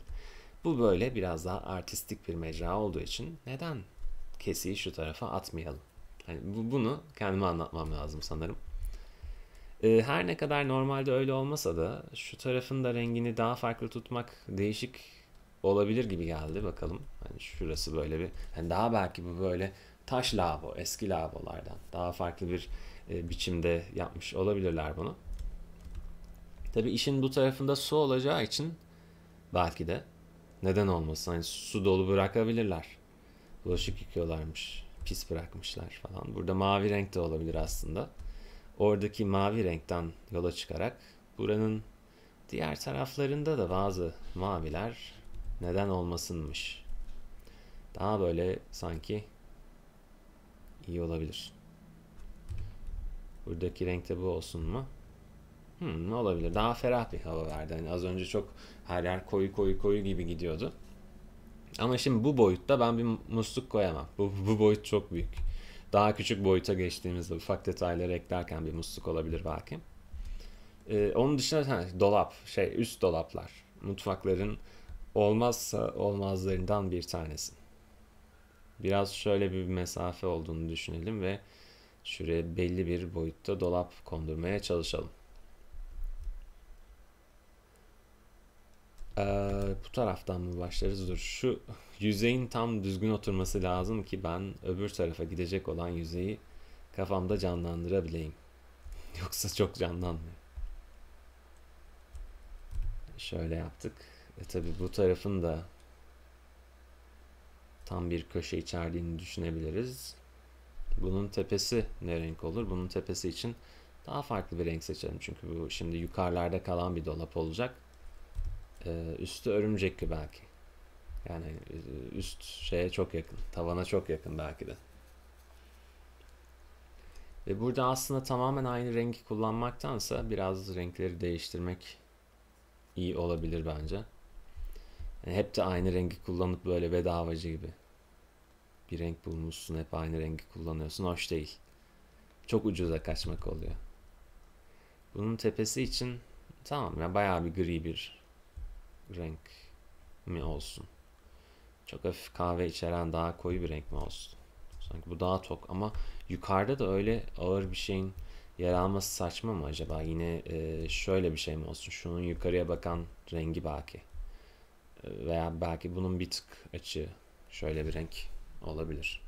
Bu böyle biraz daha artistik bir mecra olduğu için neden kesiği şu tarafa atmayalım? Hani bu, bunu kendime anlatmam lazım sanırım. Ee, her ne kadar normalde öyle olmasa da şu tarafın da rengini daha farklı tutmak değişik olabilir gibi geldi bakalım. Hani şurası böyle bir hani daha belki bu böyle taş lavabo, eski lavabolardan daha farklı bir e, biçimde yapmış olabilirler bunu. Tabii işin bu tarafında su olacağı için belki de neden olmasın hani su dolu bırakabilirler. Bulaşık yıkıyorlarmış, pis bırakmışlar falan. Burada mavi renk de olabilir aslında. Oradaki mavi renkten yola çıkarak buranın diğer taraflarında da bazı maviler neden olmasınmış. Daha böyle sanki iyi olabilir. Buradaki renk de bu olsun mu? Hmm, olabilir? Daha ferah bir hava verdi. Hani az önce çok her yer koyu koyu koyu gibi gidiyordu. Ama şimdi bu boyutta ben bir musluk koyamam. Bu, bu boyut çok büyük. Daha küçük boyuta geçtiğimizde ufak detayları eklerken bir musluk olabilir belki. Ee, onun dışında ha, dolap, şey üst dolaplar. Mutfakların olmazsa olmazlarından bir tanesi. Biraz şöyle bir mesafe olduğunu düşünelim ve şuraya belli bir boyutta dolap kondurmaya çalışalım. Ee, bu taraftan mı başlarız? Dur şu yüzeyin tam düzgün oturması lazım ki ben öbür tarafa gidecek olan yüzeyi kafamda canlandırabileyim. Yoksa çok canlanmıyor. Şöyle yaptık. E tabi bu tarafın da tam bir köşe içerdiğini düşünebiliriz. Bunun tepesi ne renk olur? Bunun tepesi için daha farklı bir renk seçelim. Çünkü bu şimdi yukarılarda kalan bir dolap olacak. Ee, üstü örümcekli belki. Yani e, üst şeye çok yakın. Tavana çok yakın belki de. Ve burada aslında tamamen aynı rengi kullanmaktansa biraz renkleri değiştirmek iyi olabilir bence. Yani hep de aynı rengi kullanıp böyle bedavacı gibi bir renk bulmuşsun hep aynı rengi kullanıyorsun hoş değil. Çok ucuza kaçmak oluyor. Bunun tepesi için tamam ya bayağı bir gri bir renk mi olsun. Çok hafif kahve içeren daha koyu bir renk mi olsun? Sanki bu daha tok ama yukarıda da öyle ağır bir şeyin yer alması saçma mı acaba? Yine e, şöyle bir şey mi olsun? Şunun yukarıya bakan rengi belki. E, veya belki bunun bir tık açı şöyle bir renk olabilir.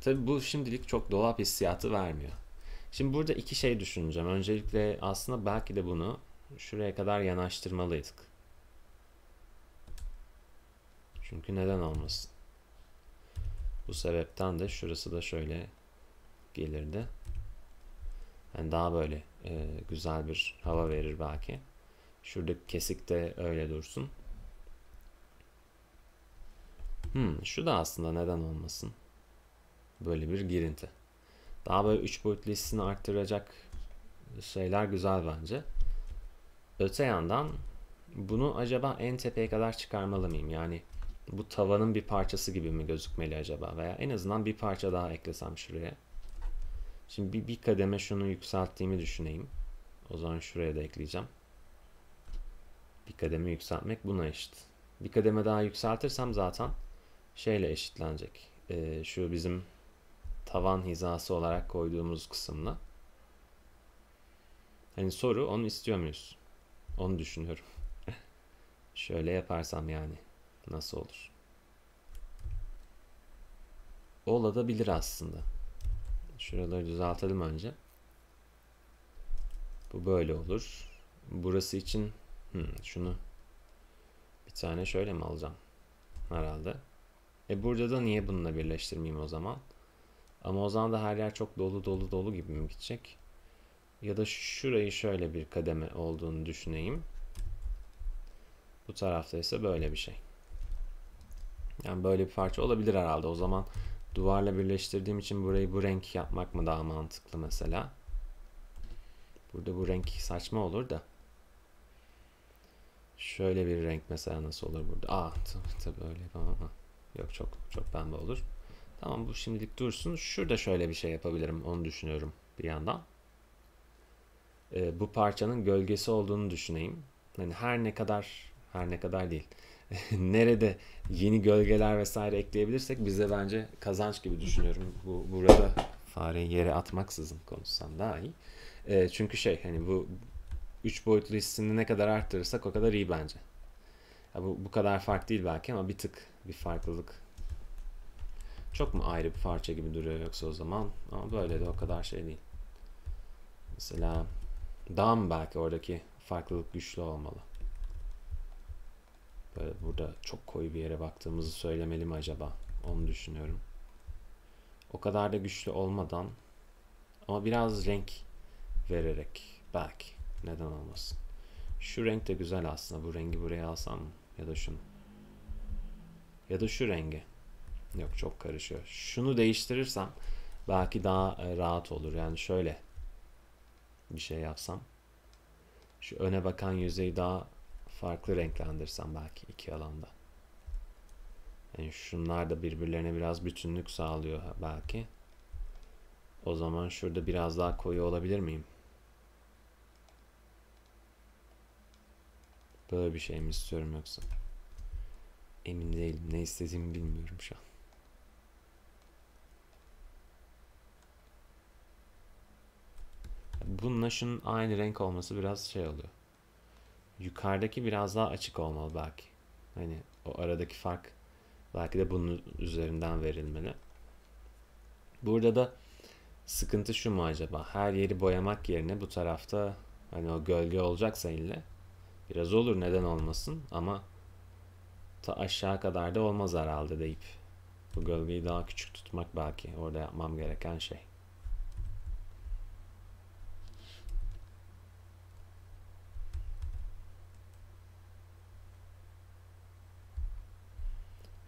Tabi bu şimdilik çok dolap hissiyatı vermiyor. Şimdi burada iki şey düşüneceğim. Öncelikle aslında belki de bunu şuraya kadar yanaştırmalıydık. Çünkü neden olmasın? Bu sebepten de şurası da şöyle gelirdi. Yani daha böyle e, güzel bir hava verir belki. Şuradaki kesik de öyle dursun. Hmm, şu da aslında neden olmasın? Böyle bir girinti. Daha böyle üç boyutlu hissini arttıracak şeyler güzel bence. Öte yandan bunu acaba en tepeye kadar çıkarmalı mıyım? Yani bu tavanın bir parçası gibi mi gözükmeli acaba? Veya en azından bir parça daha eklesem şuraya. Şimdi bir, bir kademe şunu yükselttiğimi düşüneyim. O zaman şuraya da ekleyeceğim. Bir kademe yükseltmek buna eşit. Bir kademe daha yükseltirsem zaten şeyle eşitlenecek. Ee, şu bizim tavan hizası olarak koyduğumuz kısımla. Hani soru onu istiyor muyuz? Onu düşünüyorum. Şöyle yaparsam yani nasıl olur? Olabilir aslında. Şuraları düzeltelim önce. Bu böyle olur. Burası için hmm, şunu bir tane şöyle mi alacağım? Herhalde. E burada da niye bununla birleştirmeyeyim o zaman? Ama o zaman da her yer çok dolu dolu dolu gibi mi gidecek? Ya da şurayı şöyle bir kademe olduğunu düşüneyim. Bu tarafta ise böyle bir şey. Yani böyle bir parça olabilir herhalde. O zaman duvarla birleştirdiğim için burayı bu renk yapmak mı daha mantıklı mesela? Burada bu renk saçma olur da. Şöyle bir renk mesela nasıl olur burada? Aa tabii, tabii öyle yapamam. Yok çok çok pembe olur. Tamam bu şimdilik dursun. Şurada şöyle bir şey yapabilirim. Onu düşünüyorum bir yandan. Ee, bu parçanın gölgesi olduğunu düşüneyim. Yani her ne kadar her ne kadar değil. Nerede yeni gölgeler vesaire ekleyebilirsek bize bence kazanç gibi düşünüyorum. Bu burada fareyi yere atmaksızın konuşsam daha iyi. E, çünkü şey hani bu üç boyutlu hissini ne kadar arttırırsak o kadar iyi bence. Ya bu, bu kadar fark değil belki ama bir tık bir farklılık. Çok mu ayrı bir parça gibi duruyor yoksa o zaman? Ama böyle de o kadar şey değil. Mesela daha mı belki oradaki farklılık güçlü olmalı? Burada çok koyu bir yere baktığımızı söylemeli mi acaba? Onu düşünüyorum. O kadar da güçlü olmadan ama biraz renk vererek belki. Neden olmasın? Şu renk de güzel aslında. Bu rengi buraya alsam? Ya da şunu. Ya da şu rengi. Yok çok karışıyor. Şunu değiştirirsem belki daha e, rahat olur. Yani şöyle bir şey yapsam. Şu öne bakan yüzeyi daha farklı renklendirsem belki iki alanda. Yani şunlar da birbirlerine biraz bütünlük sağlıyor belki. O zaman şurada biraz daha koyu olabilir miyim? Böyle bir şey mi istiyorum yoksa? Emin değilim. Ne istediğimi bilmiyorum şu an. Bununla şunun aynı renk olması biraz şey oluyor. Yukarıdaki biraz daha açık olmalı belki. Hani o aradaki fark belki de bunun üzerinden verilmeli. Burada da sıkıntı şu mu acaba? Her yeri boyamak yerine bu tarafta hani o gölge olacaksa ille biraz olur neden olmasın ama ta aşağı kadar da olmaz herhalde deyip bu gölgeyi daha küçük tutmak belki orada yapmam gereken şey.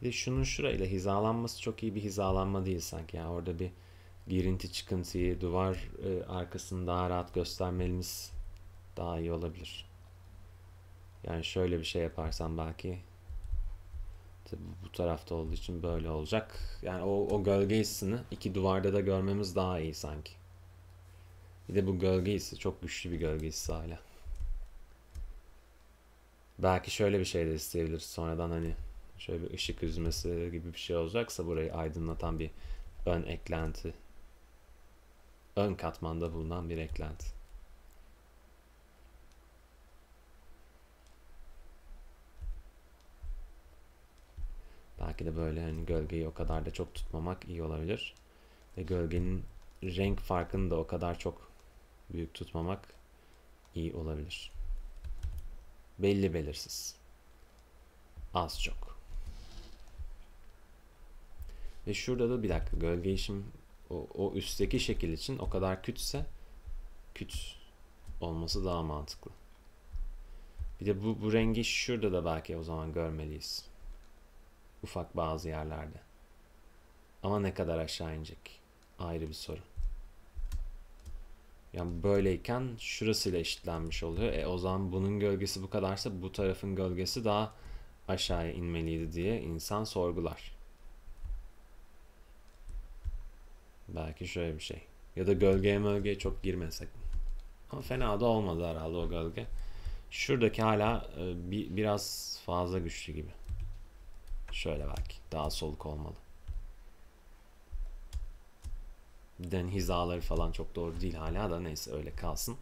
De şunun şurayla hizalanması çok iyi bir hizalanma değil sanki. Yani orada bir girinti çıkıntıyı duvar e, arkasını daha rahat göstermemiz daha iyi olabilir. Yani şöyle bir şey yaparsam belki tabi bu tarafta olduğu için böyle olacak. Yani o, o gölge hissini iki duvarda da görmemiz daha iyi sanki. Bir de bu gölge hissi çok güçlü bir gölge hissi hala. Belki şöyle bir şey de isteyebiliriz sonradan hani şöyle bir ışık üzmesi gibi bir şey olacaksa burayı aydınlatan bir ön eklenti. Ön katmanda bulunan bir eklenti. Belki de böyle hani gölgeyi o kadar da çok tutmamak iyi olabilir. Ve gölgenin renk farkını da o kadar çok büyük tutmamak iyi olabilir. Belli belirsiz. Az çok. Ve şurada da bir dakika gölge işim o, o üstteki şekil için o kadar küçse küç olması daha mantıklı. Bir de bu, bu rengi şurada da belki o zaman görmeliyiz. Ufak bazı yerlerde. Ama ne kadar aşağı inecek? Ayrı bir soru. Yani böyleyken şurasıyla eşitlenmiş oluyor. E o zaman bunun gölgesi bu kadarsa bu tarafın gölgesi daha aşağıya inmeliydi diye insan sorgular. Belki şöyle bir şey. Ya da gölgeye mölgeye çok girmesek. Ama fena da olmadı herhalde o gölge. Şuradaki hala e, bir, biraz fazla güçlü gibi. Şöyle belki. Daha soluk olmalı. Birden hizaları falan çok doğru değil hala da neyse öyle kalsın.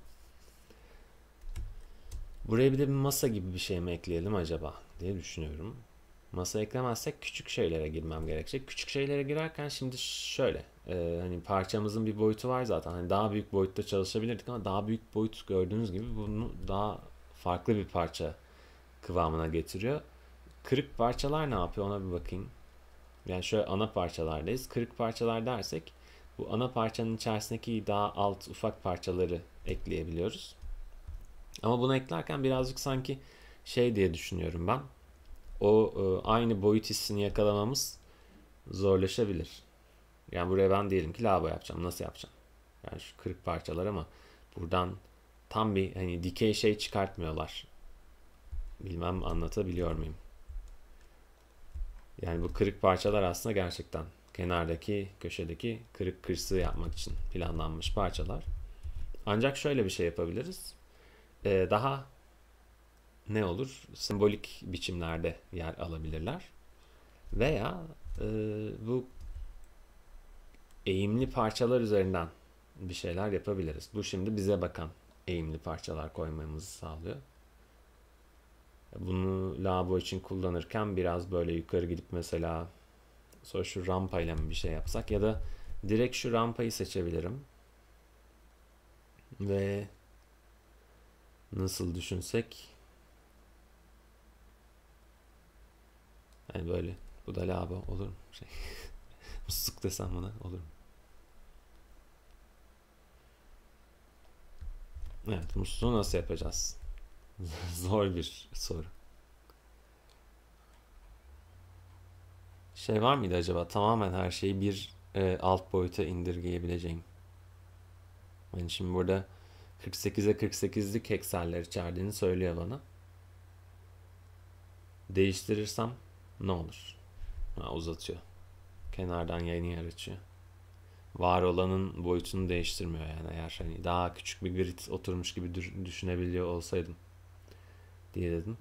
Buraya bir de bir masa gibi bir şey mi ekleyelim acaba diye düşünüyorum. Masa eklemezsek küçük şeylere girmem gerekecek. Küçük şeylere girerken şimdi şöyle e, hani parçamızın bir boyutu var zaten. Hani daha büyük boyutta çalışabilirdik ama daha büyük boyut gördüğünüz gibi bunu daha farklı bir parça kıvamına getiriyor. Kırık parçalar ne yapıyor ona bir bakayım. Yani şöyle ana parçalardayız. Kırık parçalar dersek bu ana parçanın içerisindeki daha alt ufak parçaları ekleyebiliyoruz. Ama bunu eklerken birazcık sanki şey diye düşünüyorum ben. O e, aynı boyut hissini yakalamamız zorlaşabilir. Yani buraya ben diyelim ki lava yapacağım. Nasıl yapacağım? Yani şu kırık parçalar ama buradan tam bir hani dikey şey çıkartmıyorlar. Bilmem anlatabiliyor muyum? Yani bu kırık parçalar aslında gerçekten kenardaki köşedeki kırık kırsı yapmak için planlanmış parçalar. Ancak şöyle bir şey yapabiliriz. Ee, daha ne olur? Sembolik biçimlerde yer alabilirler. Veya e, bu eğimli parçalar üzerinden bir şeyler yapabiliriz. Bu şimdi bize bakan eğimli parçalar koymamızı sağlıyor. Bunu lavabo için kullanırken biraz böyle yukarı gidip mesela sonra şu rampayla mı bir şey yapsak ya da direkt şu rampayı seçebilirim. Ve nasıl düşünsek yani böyle bu da lavabo olur mu? Şey, musluk desem buna olur mu? Evet, musluğu nasıl yapacağız? Zor bir soru. Şey var mıydı acaba? Tamamen her şeyi bir e, alt boyuta indirgeyebileceğim. Yani şimdi burada 48'e 48'lik hekseller içerdiğini söylüyor bana. Değiştirirsem ne olur? Ha, uzatıyor. Kenardan yeni yer var olanın boyutunu değiştirmiyor yani eğer hani daha küçük bir grid oturmuş gibi düşünebiliyor olsaydım diye dedim.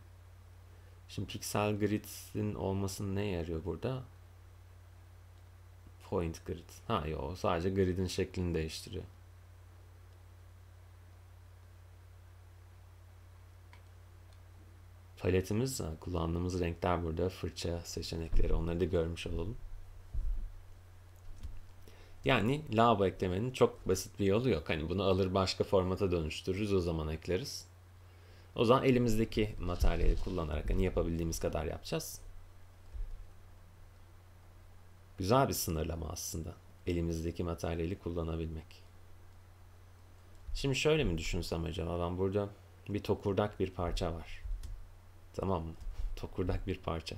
Şimdi piksel grid'in olmasının ne yarıyor burada? Point grid. Ha yok sadece grid'in şeklini değiştiriyor. Paletimiz kullandığımız renkler burada fırça seçenekleri onları da görmüş olalım. Yani lavabo eklemenin çok basit bir yolu yok. Hani bunu alır başka formata dönüştürürüz o zaman ekleriz. O zaman elimizdeki materyali kullanarak hani yapabildiğimiz kadar yapacağız. Güzel bir sınırlama aslında. Elimizdeki materyali kullanabilmek. Şimdi şöyle mi düşünsem acaba ben burada bir tokurdak bir parça var. Tamam mı? Tokurdak bir parça.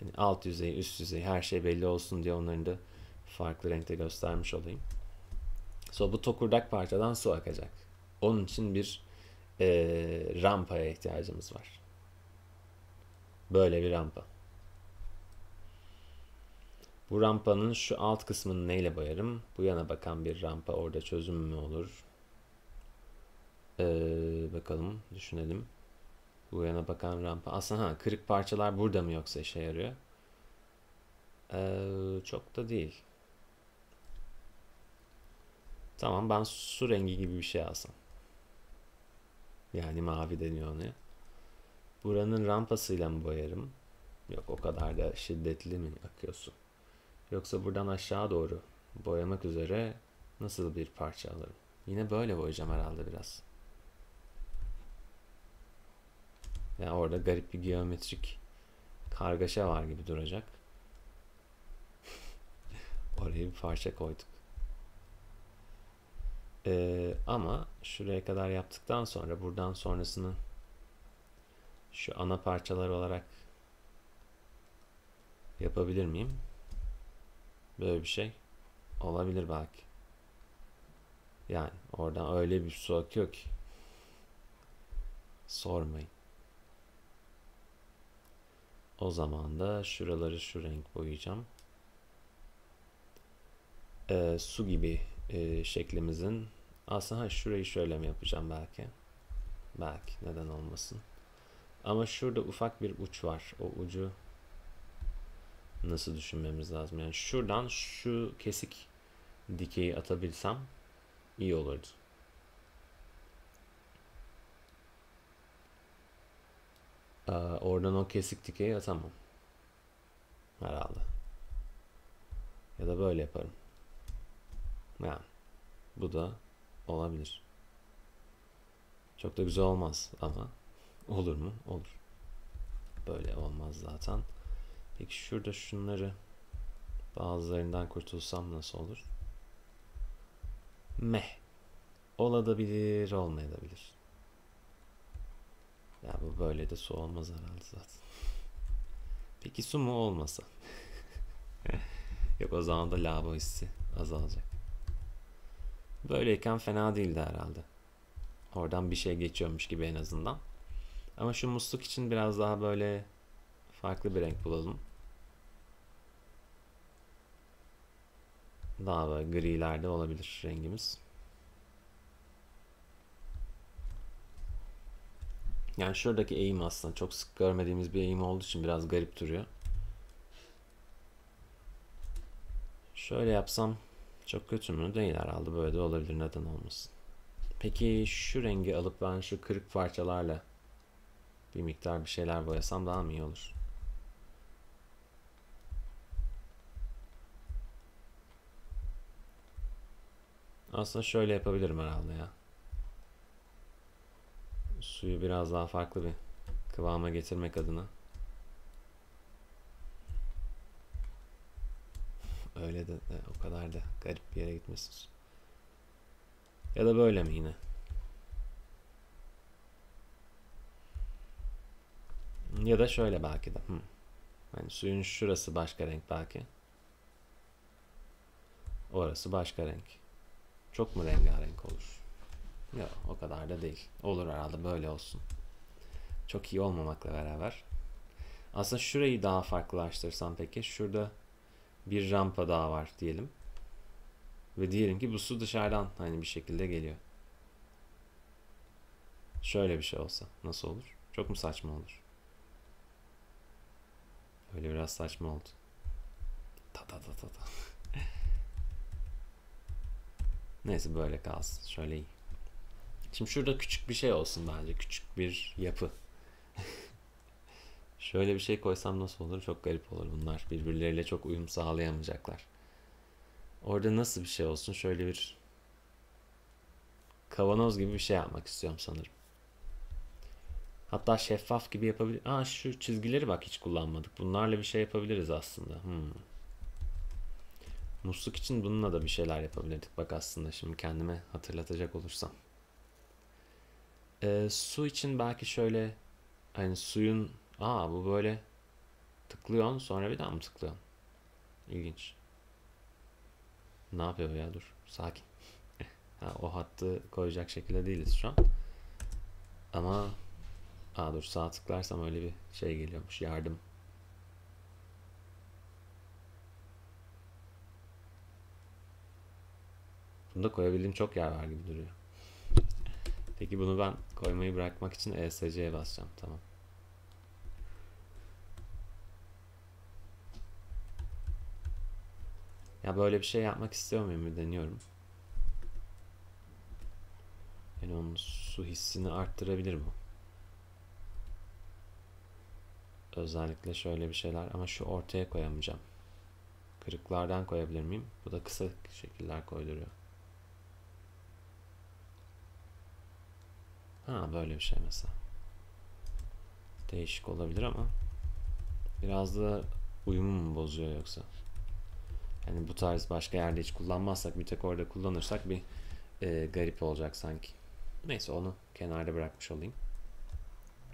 Yani alt yüzey, üst yüzey her şey belli olsun diye onların da farklı renkte göstermiş olayım. So bu tokurdak parçadan su akacak. Onun için bir e, rampaya ihtiyacımız var. Böyle bir rampa. Bu rampanın şu alt kısmını neyle boyarım? Bu yana bakan bir rampa orada çözüm mü olur? Ee, bakalım düşünelim. Bu yana bakan rampa. Aslında ha, kırık parçalar burada mı yoksa işe yarıyor? Ee, çok da değil. Tamam ben su rengi gibi bir şey alsam. Yani mavi deniyor ona. Buranın rampasıyla mı boyarım? Yok o kadar da şiddetli mi akıyor su? Yoksa buradan aşağı doğru boyamak üzere nasıl bir parça alırım? Yine böyle boyayacağım herhalde biraz. Yani orada garip bir geometrik kargaşa var gibi duracak. Oraya bir parça koyduk. Ee, ama şuraya kadar yaptıktan sonra buradan sonrasını şu ana parçalar olarak yapabilir miyim? Böyle bir şey olabilir belki. Yani oradan öyle bir su akıyor ki sormayın. O zaman da şuraları şu renk boyayacağım. Ee, su gibi e, şeklimizin aslında şurayı şöyle mi yapacağım belki? Belki neden olmasın. Ama şurada ufak bir uç var. O ucu nasıl düşünmemiz lazım? Yani şuradan şu kesik dikeyi atabilsem iyi olurdu. Ee, oradan o kesik dikeyi atamam. Herhalde. Ya da böyle yaparım. Yani bu da olabilir. Çok da güzel olmaz ama olur mu? Olur. Böyle olmaz zaten. Peki şurada şunları bazılarından kurtulsam nasıl olur? Meh. Olabilir, olmayabilir. Ya bu böyle de su olmaz herhalde zaten. Peki su mu olmasa? Yok o zaman da lava hissi azalacak. Böyleyken fena değildi herhalde. Oradan bir şey geçiyormuş gibi en azından. Ama şu musluk için biraz daha böyle farklı bir renk bulalım. Daha böyle grilerde olabilir rengimiz. Yani şuradaki eğim aslında çok sık görmediğimiz bir eğim olduğu için biraz garip duruyor. Şöyle yapsam çok kötü mü? Değil herhalde. Böyle de olabilir. Neden olmasın? Peki şu rengi alıp ben şu kırık parçalarla bir miktar bir şeyler boyasam daha mı iyi olur? Aslında şöyle yapabilirim herhalde ya. Suyu biraz daha farklı bir kıvama getirmek adına. Öyle de, de o kadar da garip bir yere gitmesin. Ya da böyle mi yine? Ya da şöyle belki de. Hmm. Yani suyun şurası başka renk belki. Orası başka renk. Çok mu rengarenk olur? Yok o kadar da değil. Olur herhalde böyle olsun. Çok iyi olmamakla beraber. Aslında şurayı daha farklılaştırsam peki. Şurada bir rampa daha var diyelim. Ve diyelim ki bu su dışarıdan hani bir şekilde geliyor. Şöyle bir şey olsa nasıl olur? Çok mu saçma olur? Öyle biraz saçma oldu. Ta ta ta ta ta. Neyse böyle kalsın. Şöyle iyi. Şimdi şurada küçük bir şey olsun bence. Küçük bir yapı. Şöyle bir şey koysam nasıl olur? Çok garip olur bunlar. Birbirleriyle çok uyum sağlayamayacaklar. Orada nasıl bir şey olsun? Şöyle bir kavanoz gibi bir şey yapmak istiyorum sanırım. Hatta şeffaf gibi yapabilir. Aa şu çizgileri bak hiç kullanmadık. Bunlarla bir şey yapabiliriz aslında. Hmm. Musluk için bununla da bir şeyler yapabilirdik. Bak aslında şimdi kendime hatırlatacak olursam. Ee, su için belki şöyle hani suyun aa bu böyle tıklıyorsun sonra bir daha mı tıklıyorsun? İlginç. Ne yapıyor ya dur sakin. ha, o hattı koyacak şekilde değiliz şu an. Ama aa dur sağ tıklarsam öyle bir şey geliyormuş yardım. Bunda koyabildiğim çok yer var gibi duruyor. Peki bunu ben koymayı bırakmak için ESC'ye basacağım. Tamam. Ya böyle bir şey yapmak istiyor muyum? Deniyorum. Yani onun su hissini arttırabilir bu. Özellikle şöyle bir şeyler ama şu ortaya koyamayacağım. Kırıklardan koyabilir miyim? Bu da kısa şekiller koyduruyor. Ha böyle bir şey mesela. Değişik olabilir ama biraz da uyumu mu bozuyor yoksa? Yani bu tarz başka yerde hiç kullanmazsak bir tek orada kullanırsak bir e, garip olacak sanki. Neyse onu kenarda bırakmış olayım.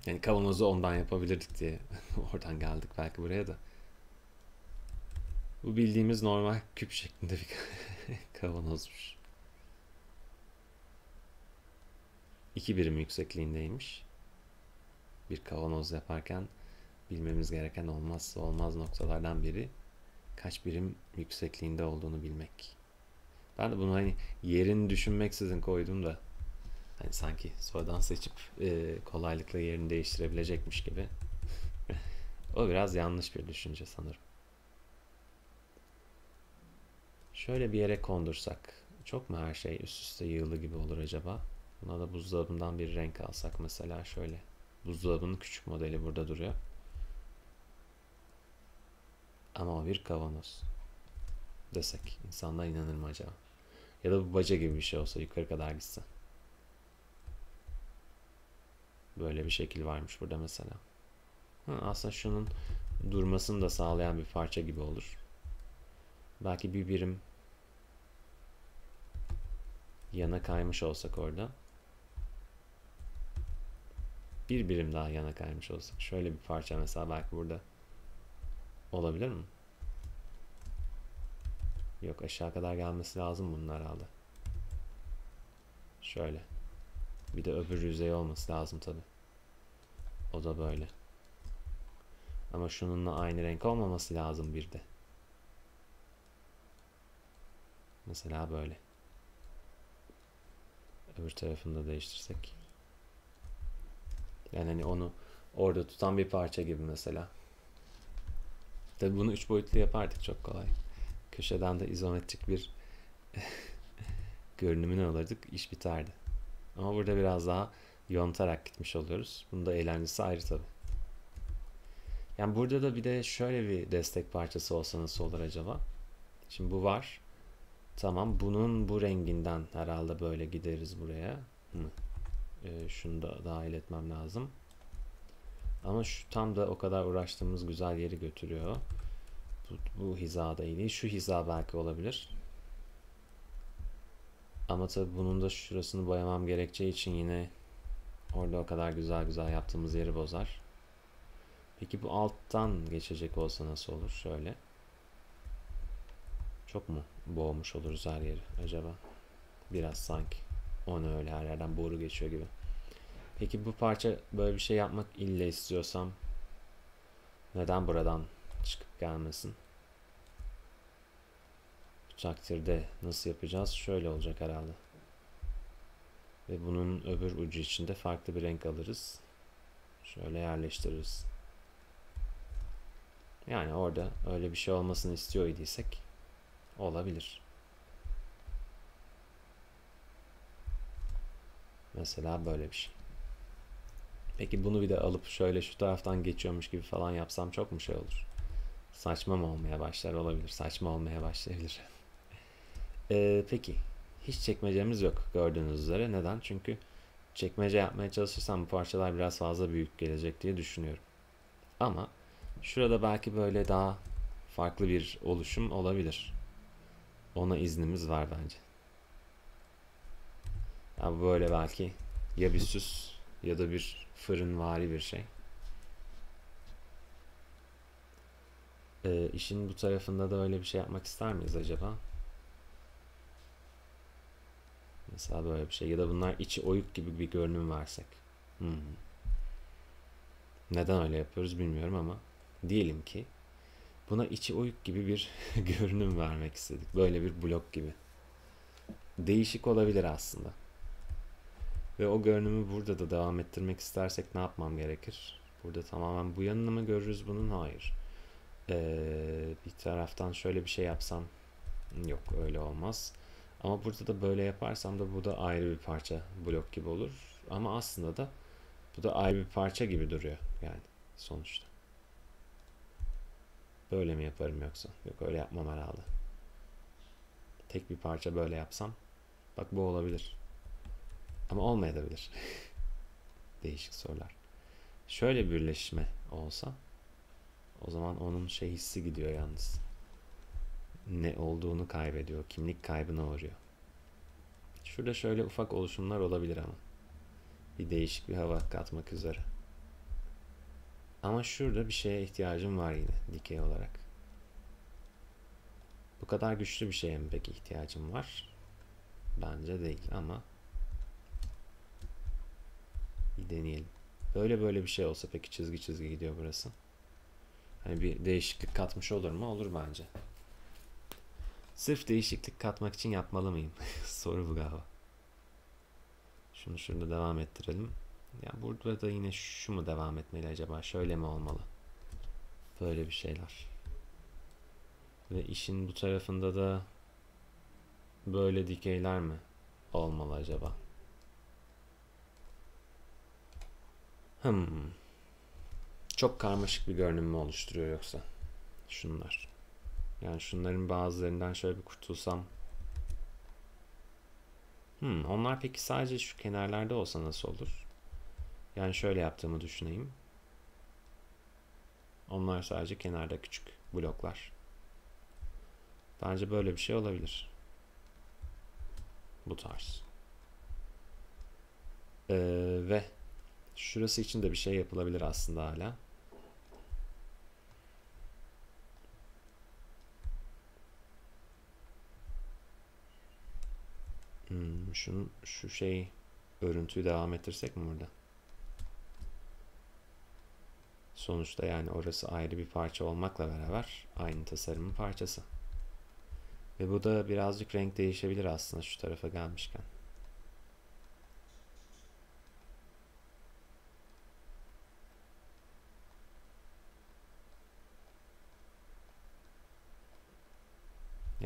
Yani kavanozu ondan yapabilirdik diye oradan geldik belki buraya da. Bu bildiğimiz normal küp şeklinde bir kavanozmuş. İki birim yüksekliğindeymiş. Bir kavanoz yaparken bilmemiz gereken olmazsa olmaz noktalardan biri kaç birim yüksekliğinde olduğunu bilmek. Ben de bunu hani yerini düşünmeksizin koydum da hani sanki sonradan seçip e, kolaylıkla yerini değiştirebilecekmiş gibi. o biraz yanlış bir düşünce sanırım. Şöyle bir yere kondursak çok mu her şey üst üste yığılı gibi olur acaba? Buna da buzdolabından bir renk alsak mesela şöyle. Buzdolabının küçük modeli burada duruyor. Ama o bir kavanoz. Desek insanlar inanır mı acaba? Ya da bu baca gibi bir şey olsa yukarı kadar gitse. Böyle bir şekil varmış burada mesela. Ha, aslında şunun durmasını da sağlayan bir parça gibi olur. Belki bir birim yana kaymış olsak orada. Bir birim daha yana kaymış olsak. Şöyle bir parça mesela belki burada olabilir mi? Yok aşağı kadar gelmesi lazım bunun herhalde. Şöyle. Bir de öbür yüzey olması lazım tabi. O da böyle. Ama şununla aynı renk olmaması lazım bir de. Mesela böyle. Öbür tarafını da değiştirsek. Yani hani onu orada tutan bir parça gibi mesela. Tabi bunu üç boyutlu yapardık çok kolay. Köşeden de izometrik bir görünümünü alırdık. iş biterdi. Ama burada biraz daha yontarak gitmiş oluyoruz. Bunun da eğlencesi ayrı tabi. Yani burada da bir de şöyle bir destek parçası olsa nasıl olur acaba? Şimdi bu var. Tamam bunun bu renginden herhalde böyle gideriz buraya. Hı. Ee, şunu da dahil etmem lazım. Ama şu tam da o kadar uğraştığımız güzel yeri götürüyor. Bu, bu hizada iyi değil. Şu hiza belki olabilir. Ama tabii bunun da şurasını boyamam gerekeceği için yine orada o kadar güzel güzel yaptığımız yeri bozar. Peki bu alttan geçecek olsa nasıl olur? Şöyle. Çok mu boğmuş oluruz her yeri acaba? Biraz sanki. Onu öyle her yerden boru geçiyor gibi. Peki bu parça böyle bir şey yapmak ille istiyorsam neden buradan çıkıp gelmesin? Bu takdirde nasıl yapacağız? Şöyle olacak herhalde. Ve bunun öbür ucu içinde farklı bir renk alırız. Şöyle yerleştiririz. Yani orada öyle bir şey olmasını istiyor idiysek olabilir. Mesela böyle bir şey. Peki bunu bir de alıp şöyle şu taraftan geçiyormuş gibi falan yapsam çok mu şey olur? Saçma mı olmaya başlar olabilir. Saçma olmaya başlayabilir. ee, peki. Hiç çekmecemiz yok gördüğünüz üzere. Neden? Çünkü çekmece yapmaya çalışırsam bu parçalar biraz fazla büyük gelecek diye düşünüyorum. Ama şurada belki böyle daha farklı bir oluşum olabilir. Ona iznimiz var bence. Yani böyle belki ya bir süs ya da bir fırınvari bir şey. Ee, işin bu tarafında da öyle bir şey yapmak ister miyiz acaba? Mesela böyle bir şey. Ya da bunlar içi oyuk gibi bir görünüm versek. Hmm. Neden öyle yapıyoruz bilmiyorum ama diyelim ki buna içi oyuk gibi bir görünüm vermek istedik. Böyle bir blok gibi. Değişik olabilir aslında. Ve o görünümü burada da devam ettirmek istersek ne yapmam gerekir? Burada tamamen bu yanını mı görürüz bunun? Hayır. Ee, bir taraftan şöyle bir şey yapsam yok öyle olmaz. Ama burada da böyle yaparsam da bu da ayrı bir parça blok gibi olur. Ama aslında da bu da ayrı bir parça gibi duruyor yani sonuçta. Böyle mi yaparım yoksa? Yok öyle yapmam herhalde. Tek bir parça böyle yapsam bak bu olabilir. Ama olmayabilir. Değişik sorular. Şöyle bir birleşme olsa o zaman onun şey hissi gidiyor yalnız. Ne olduğunu kaybediyor. Kimlik kaybına uğruyor. Şurada şöyle ufak oluşumlar olabilir ama. Bir değişik bir hava katmak üzere. Ama şurada bir şeye ihtiyacım var yine dikey olarak. Bu kadar güçlü bir şeye mi peki ihtiyacım var? Bence değil ama deneyelim. Böyle böyle bir şey olsa peki çizgi çizgi gidiyor burası. Hani bir değişiklik katmış olur mu? Olur bence. Sırf değişiklik katmak için yapmalı mıyım? Soru bu galiba. Şunu şurada devam ettirelim. Ya burada da yine şu mu devam etmeli acaba? Şöyle mi olmalı? Böyle bir şeyler. Ve işin bu tarafında da böyle dikeyler mi olmalı acaba? Hmm. Çok karmaşık bir görünüm mü oluşturuyor yoksa? Şunlar. Yani şunların bazılarından şöyle bir kurtulsam. Hmm, onlar peki sadece şu kenarlarda olsa nasıl olur? Yani şöyle yaptığımı düşüneyim. Onlar sadece kenarda küçük bloklar. Bence böyle bir şey olabilir. Bu tarz. Ee, ve şurası için de bir şey yapılabilir aslında hala. Hmm, şunu, şu şey örüntüyü devam ettirsek mi burada? Sonuçta yani orası ayrı bir parça olmakla beraber aynı tasarımın parçası. Ve bu da birazcık renk değişebilir aslında şu tarafa gelmişken.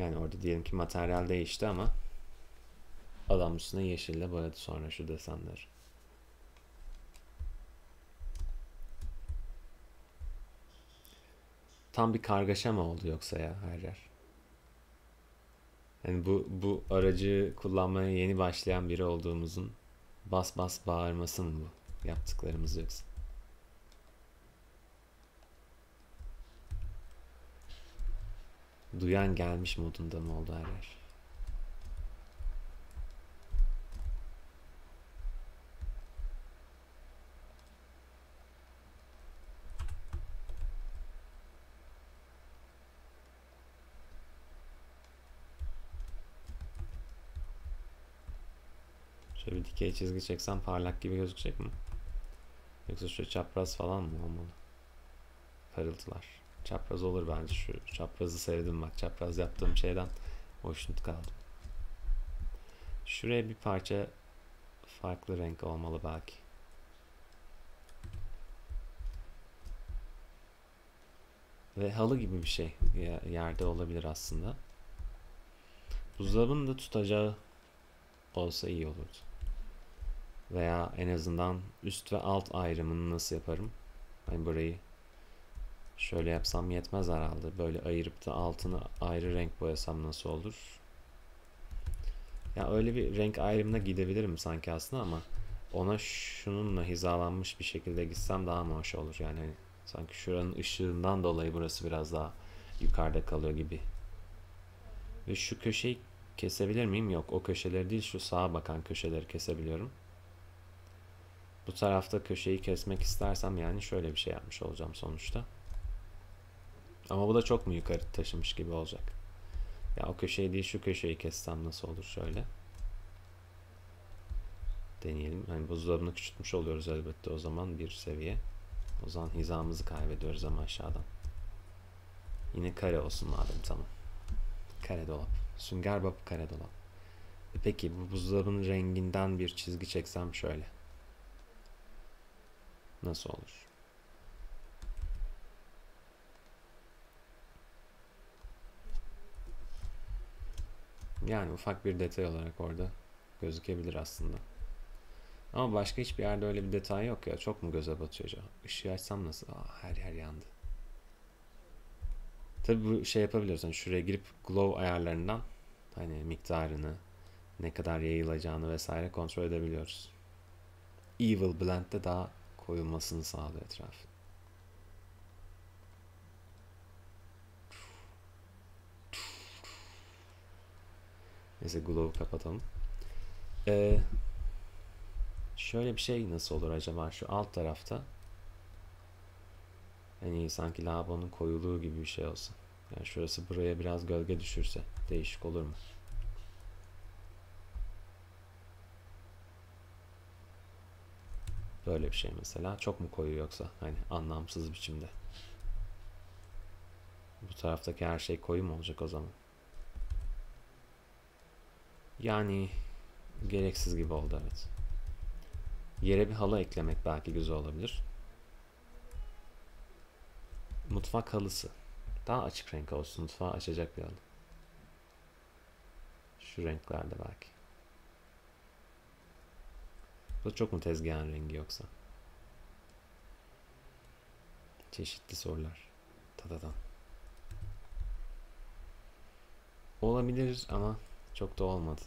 Yani orada diyelim ki materyal değişti ama adam üstüne yeşille boyadı sonra şu desenleri. Tam bir kargaşa mı oldu yoksa ya her yer? Yani bu, bu aracı kullanmaya yeni başlayan biri olduğumuzun bas bas bağırması mı bu yaptıklarımız yoksa? Duyan gelmiş modunda mı oldu her yer? Şöyle bir dikey çizgi çeksem parlak gibi gözükecek mi? Yoksa şu çapraz falan mı olmalı? Parıltılar. Çapraz olur bence şu çaprazı sevdim bak. Çapraz yaptığım şeyden hoşnut kaldım. Şuraya bir parça farklı renk olmalı belki. Ve halı gibi bir şey yerde olabilir aslında. Buzdolabının da tutacağı olsa iyi olurdu. Veya en azından üst ve alt ayrımını nasıl yaparım? Hani burayı şöyle yapsam yetmez herhalde. Böyle ayırıp da altını ayrı renk boyasam nasıl olur? Ya öyle bir renk ayrımına gidebilirim sanki aslında ama ona şununla hizalanmış bir şekilde gitsem daha mı hoş olur yani hani sanki şuranın ışığından dolayı burası biraz daha yukarıda kalıyor gibi. Ve şu köşeyi kesebilir miyim? Yok o köşeleri değil şu sağa bakan köşeleri kesebiliyorum. Bu tarafta köşeyi kesmek istersem yani şöyle bir şey yapmış olacağım sonuçta. Ama bu da çok mu yukarı taşımış gibi olacak. Ya o köşeyi değil şu köşeyi kessem nasıl olur şöyle. Deneyelim. Hani buzdolabını küçültmüş oluyoruz elbette o zaman bir seviye. O zaman hizamızı kaybediyoruz ama aşağıdan. Yine kare olsun madem tamam. Kare dolap. Sünger Bob kare dolap. Peki bu buzdolabının renginden bir çizgi çeksem şöyle. Nasıl olur? Yani ufak bir detay olarak orada gözükebilir aslında. Ama başka hiçbir yerde öyle bir detay yok ya. Çok mu göze batıyor acaba? Işığı açsam nasıl? Aa, her yer yandı. Tabi bu şey yapabiliyoruz. Hani şuraya girip glow ayarlarından hani miktarını, ne kadar yayılacağını vesaire kontrol edebiliyoruz. Evil Blend'de daha koyulmasını sağlıyor etraf. Neyse glow'u kapatalım. Ee, şöyle bir şey nasıl olur acaba şu alt tarafta hani sanki lavabonun koyuluğu gibi bir şey olsa. Yani şurası buraya biraz gölge düşürse değişik olur mu? Böyle bir şey mesela. Çok mu koyu yoksa? Hani anlamsız biçimde. Bu taraftaki her şey koyu mu olacak o zaman? Yani gereksiz gibi oldu evet. Yere bir halı eklemek belki güzel olabilir. Mutfak halısı. Daha açık renk olsun. Mutfağı açacak bir halı. Şu renklerde belki. Bu çok mu tezgahın rengi yoksa? Çeşitli sorular. Tadadan. Olabilir ama çok da olmadı.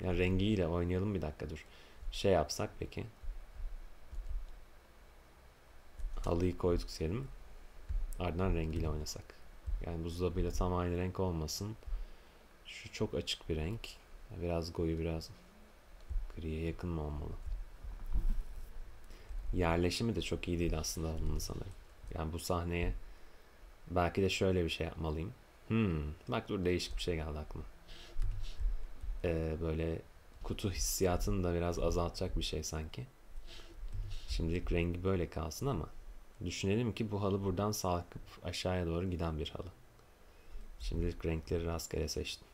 Ya yani rengiyle oynayalım bir dakika dur. Şey yapsak peki. Halıyı koyduk diyelim. Ardından rengiyle oynasak. Yani buzdolabıyla tam aynı renk olmasın. Şu çok açık bir renk. Biraz koyu biraz griye yakın mı olmalı? Yerleşimi de çok iyi değil aslında halının sanırım. Yani bu sahneye belki de şöyle bir şey yapmalıyım. Hmm, bak dur değişik bir şey geldi aklıma. Ee, böyle kutu hissiyatını da biraz azaltacak bir şey sanki. Şimdilik rengi böyle kalsın ama düşünelim ki bu halı buradan sarkıp aşağıya doğru giden bir halı. Şimdilik renkleri rastgele seçtim.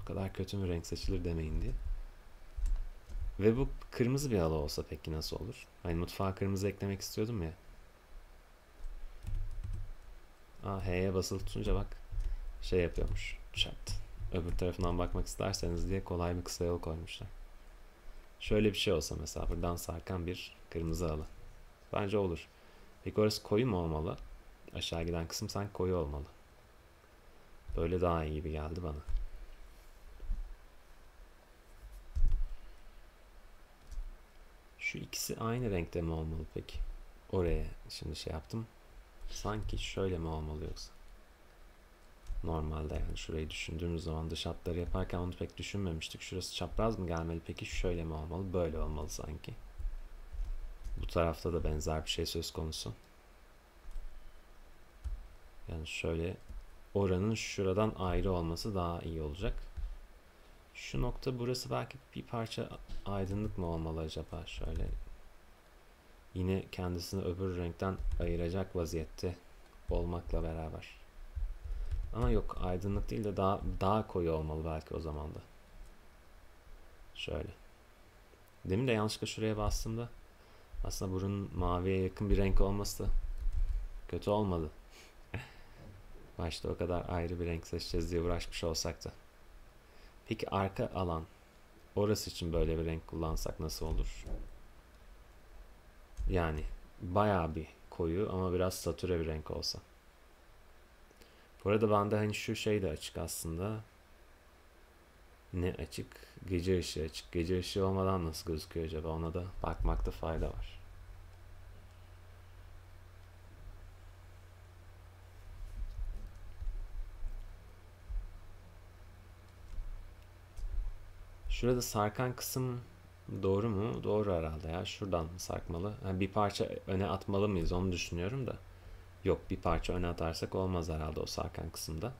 Bu kadar kötü mü renk seçilir demeyin diye. Ve bu kırmızı bir halı olsa peki nasıl olur? Hani mutfağa kırmızı eklemek istiyordum ya. Aa H'ye basılı tutunca bak şey yapıyormuş. Çat. Öbür tarafından bakmak isterseniz diye kolay bir kısa yol koymuşlar. Şöyle bir şey olsa mesela buradan sarkan bir kırmızı halı. Bence olur. Peki orası koyu mu olmalı? Aşağı giden kısım sanki koyu olmalı. Böyle daha iyi gibi geldi bana. Şu ikisi aynı renkte mi olmalı peki? Oraya şimdi şey yaptım. Sanki şöyle mi olmalı yoksa? Normalde yani şurayı düşündüğümüz zaman dış hatları yaparken onu pek düşünmemiştik. Şurası çapraz mı gelmeli peki? Şöyle mi olmalı? Böyle olmalı sanki. Bu tarafta da benzer bir şey söz konusu. Yani şöyle oranın şuradan ayrı olması daha iyi olacak. Şu nokta burası belki bir parça aydınlık mı olmalı acaba? Şöyle yine kendisini öbür renkten ayıracak vaziyette olmakla beraber. Ama yok aydınlık değil de daha daha koyu olmalı belki o zaman da. Şöyle. Demin de yanlışlıkla şuraya bastığımda aslında burun maviye yakın bir renk olması da kötü olmadı. Başta o kadar ayrı bir renk seçeceğiz diye uğraşmış olsak da. Peki arka alan orası için böyle bir renk kullansak nasıl olur? Yani bayağı bir koyu ama biraz satüre bir renk olsa. Bu arada bende hani şu şey de açık aslında. Ne açık? Gece ışığı açık. Gece ışığı olmadan nasıl gözüküyor acaba? Ona da bakmakta fayda var. Şurada sarkan kısım doğru mu? Doğru herhalde ya. Şuradan sarkmalı. Yani bir parça öne atmalı mıyız onu düşünüyorum da. Yok bir parça öne atarsak olmaz herhalde o sarkan kısımda.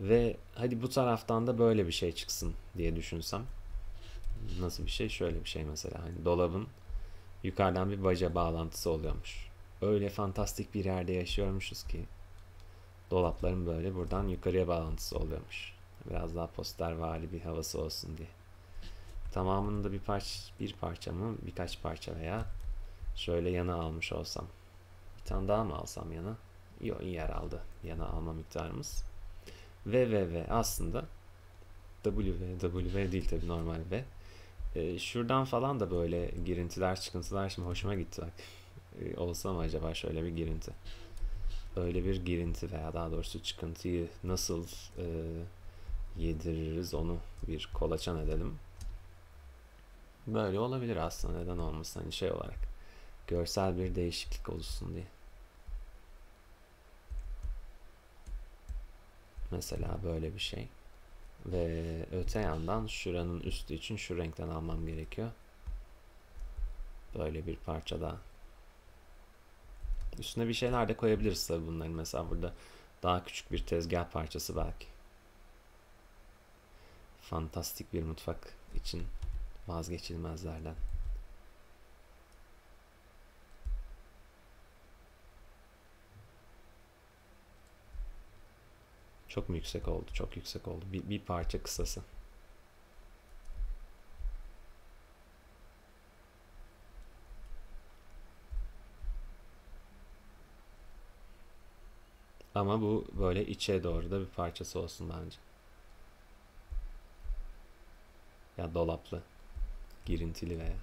Ve hadi bu taraftan da böyle bir şey çıksın diye düşünsem. Nasıl bir şey? Şöyle bir şey mesela. Hani dolabın yukarıdan bir baca bağlantısı oluyormuş. Öyle fantastik bir yerde yaşıyormuşuz ki dolapların böyle buradan yukarıya bağlantısı oluyormuş. Biraz daha poster vali bir havası olsun diye. Tamamında bir parça bir parça mı birkaç parça veya şöyle yana almış olsam. Bir tane daha mı alsam yana? Yok yer aldı yana alma miktarımız. V ve V aslında W W değil tabi normal V. Ee, şuradan falan da böyle girintiler çıkıntılar şimdi hoşuma gitti bak. Ee, olsa mı acaba şöyle bir girinti? Öyle bir girinti veya daha doğrusu çıkıntıyı nasıl e, yediririz onu bir kolaçan edelim. Böyle olabilir aslında neden olmasın hani şey olarak. Görsel bir değişiklik olsun diye. Mesela böyle bir şey. Ve öte yandan şuranın üstü için şu renkten almam gerekiyor. Böyle bir parça daha. Üstüne bir şeyler de koyabiliriz tabi bunların. Mesela burada daha küçük bir tezgah parçası belki. Fantastik bir mutfak için vazgeçilmezlerden. Çok mu yüksek oldu? Çok yüksek oldu. Bir, bir parça kısası. Ama bu böyle içe doğru da bir parçası olsun bence. Ya dolaplı, girintili veya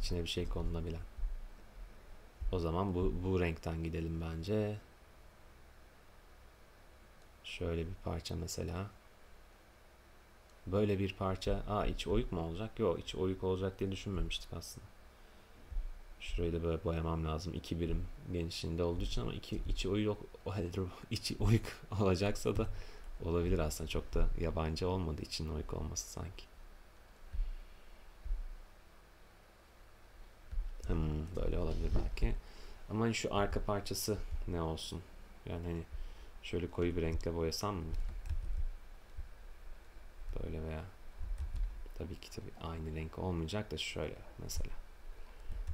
içine bir şey konulabilen. O zaman bu, bu renkten gidelim bence. Şöyle bir parça mesela. Böyle bir parça. Aa iç oyuk mu olacak? Yok iç oyuk olacak diye düşünmemiştik aslında. Şurayı da böyle boyamam lazım. iki birim genişliğinde olduğu için ama iki, içi oyuk içi oyuk olacaksa da olabilir aslında. Çok da yabancı olmadığı için oyuk olması sanki. Hmm, böyle olabilir belki. Ama şu arka parçası ne olsun? Yani hani Şöyle koyu bir renkle boyasam mı? Böyle veya tabii ki tabii aynı renk olmayacak da şöyle mesela.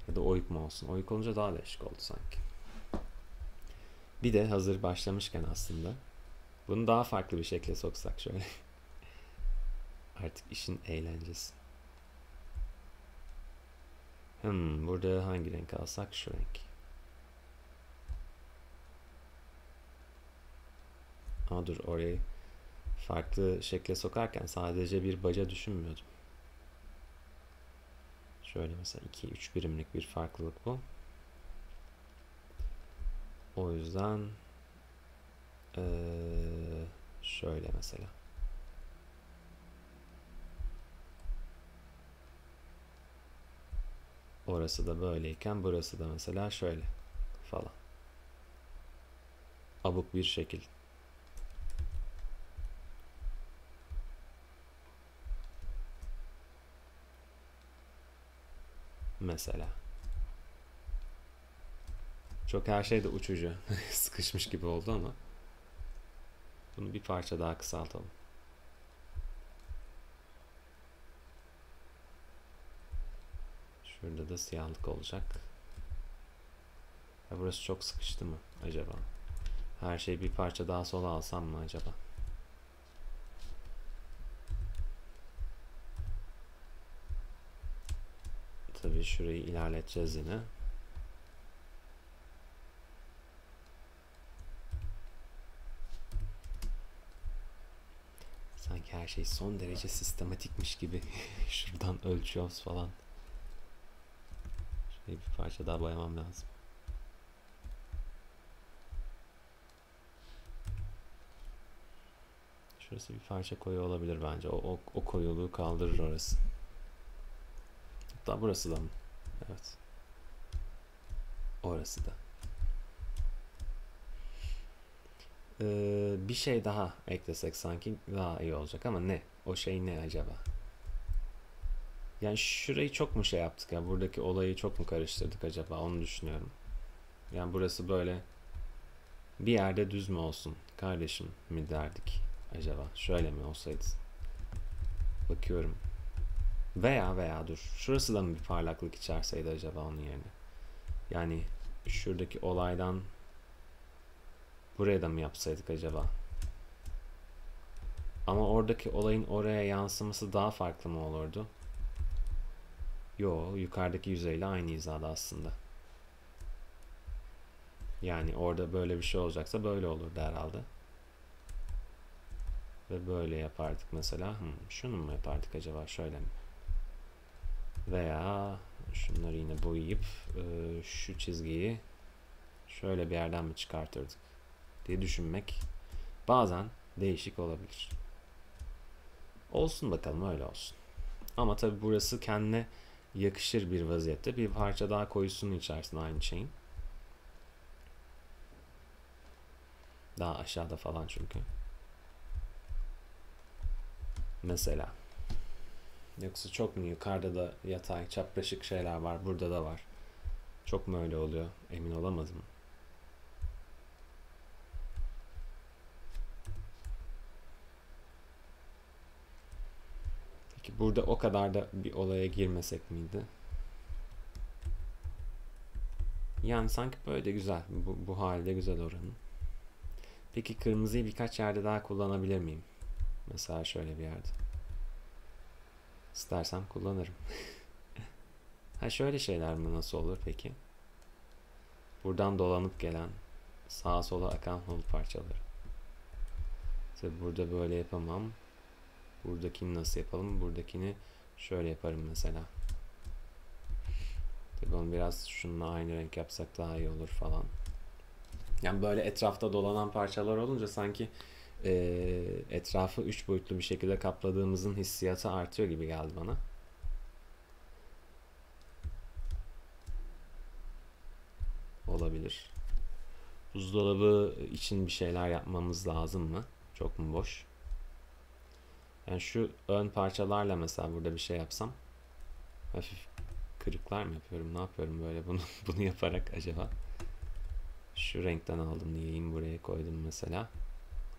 Ya da oyuk mu olsun? Oyuk olunca daha değişik oldu sanki. Bir de hazır başlamışken aslında bunu daha farklı bir şekilde soksak şöyle. Artık işin eğlencesi. Hmm, burada hangi renk alsak şu renk. Ama dur orayı farklı şekle sokarken sadece bir baca düşünmüyordum. Şöyle mesela 2-3 birimlik bir farklılık bu. O yüzden ee, şöyle mesela. Orası da böyleyken burası da mesela şöyle falan. Abuk bir şekil. Mesela. Çok her şey de uçucu. Sıkışmış gibi oldu ama. Bunu bir parça daha kısaltalım. Şurada da siyahlık olacak. Ya burası çok sıkıştı mı acaba? Her şeyi bir parça daha sola alsam mı acaba? Tabii şurayı ilerleteceğiz yine. Sanki her şey son derece sistematikmiş gibi. Şuradan ölçüyoruz falan. Şurayı bir parça daha boyamam lazım. Şurası bir parça koyu olabilir bence. O, o, o koyuluğu kaldırır orası. Hatta burası da mı? Evet. Orası da. Ee, bir şey daha eklesek sanki daha iyi olacak ama ne? O şey ne acaba? Yani şurayı çok mu şey yaptık ya? Buradaki olayı çok mu karıştırdık acaba? Onu düşünüyorum. Yani burası böyle bir yerde düz mü olsun kardeşim mi derdik acaba? Şöyle mi olsaydı? Bakıyorum. Veya veya dur. Şurası da mı bir parlaklık içerseydi acaba onun yerine? Yani şuradaki olaydan Buraya da mı yapsaydık acaba? Ama oradaki olayın oraya yansıması daha farklı mı olurdu? Yo, yukarıdaki yüzeyle aynı hizada aslında. Yani orada böyle bir şey olacaksa böyle olurdu herhalde. Ve böyle yapardık mesela. Hmm, şunu mu yapardık acaba? Şöyle mi? Veya şunları yine boyayıp e, şu çizgiyi şöyle bir yerden mi çıkartırdık diye düşünmek bazen değişik olabilir. Olsun bakalım öyle olsun. Ama tabi burası kendine yakışır bir vaziyette. Bir parça daha koyusunun içerisinde aynı şeyin. Daha aşağıda falan çünkü. Mesela. Yoksa çok mu yukarıda da yatay çapraşık şeyler var. Burada da var. Çok mu öyle oluyor? Emin olamadım. Peki burada o kadar da bir olaya girmesek miydi? Yani sanki böyle güzel. Bu, bu halde güzel oranın. Peki kırmızıyı birkaç yerde daha kullanabilir miyim? Mesela şöyle bir yerde. İstersem kullanırım. ha şöyle şeyler mi nasıl olur peki? Buradan dolanıp gelen sağa sola akan halı parçaları. Tabi burada böyle yapamam. Buradakini nasıl yapalım? Buradakini şöyle yaparım mesela. Tabi onu biraz şununla aynı renk yapsak daha iyi olur falan. Yani böyle etrafta dolanan parçalar olunca sanki e, etrafı üç boyutlu bir şekilde kapladığımızın hissiyatı artıyor gibi geldi bana. Olabilir. Buzdolabı için bir şeyler yapmamız lazım mı? Çok mu boş? Yani şu ön parçalarla mesela burada bir şey yapsam hafif kırıklar mı yapıyorum? Ne yapıyorum böyle bunu bunu yaparak acaba? Şu renkten aldım diyeyim buraya koydum mesela.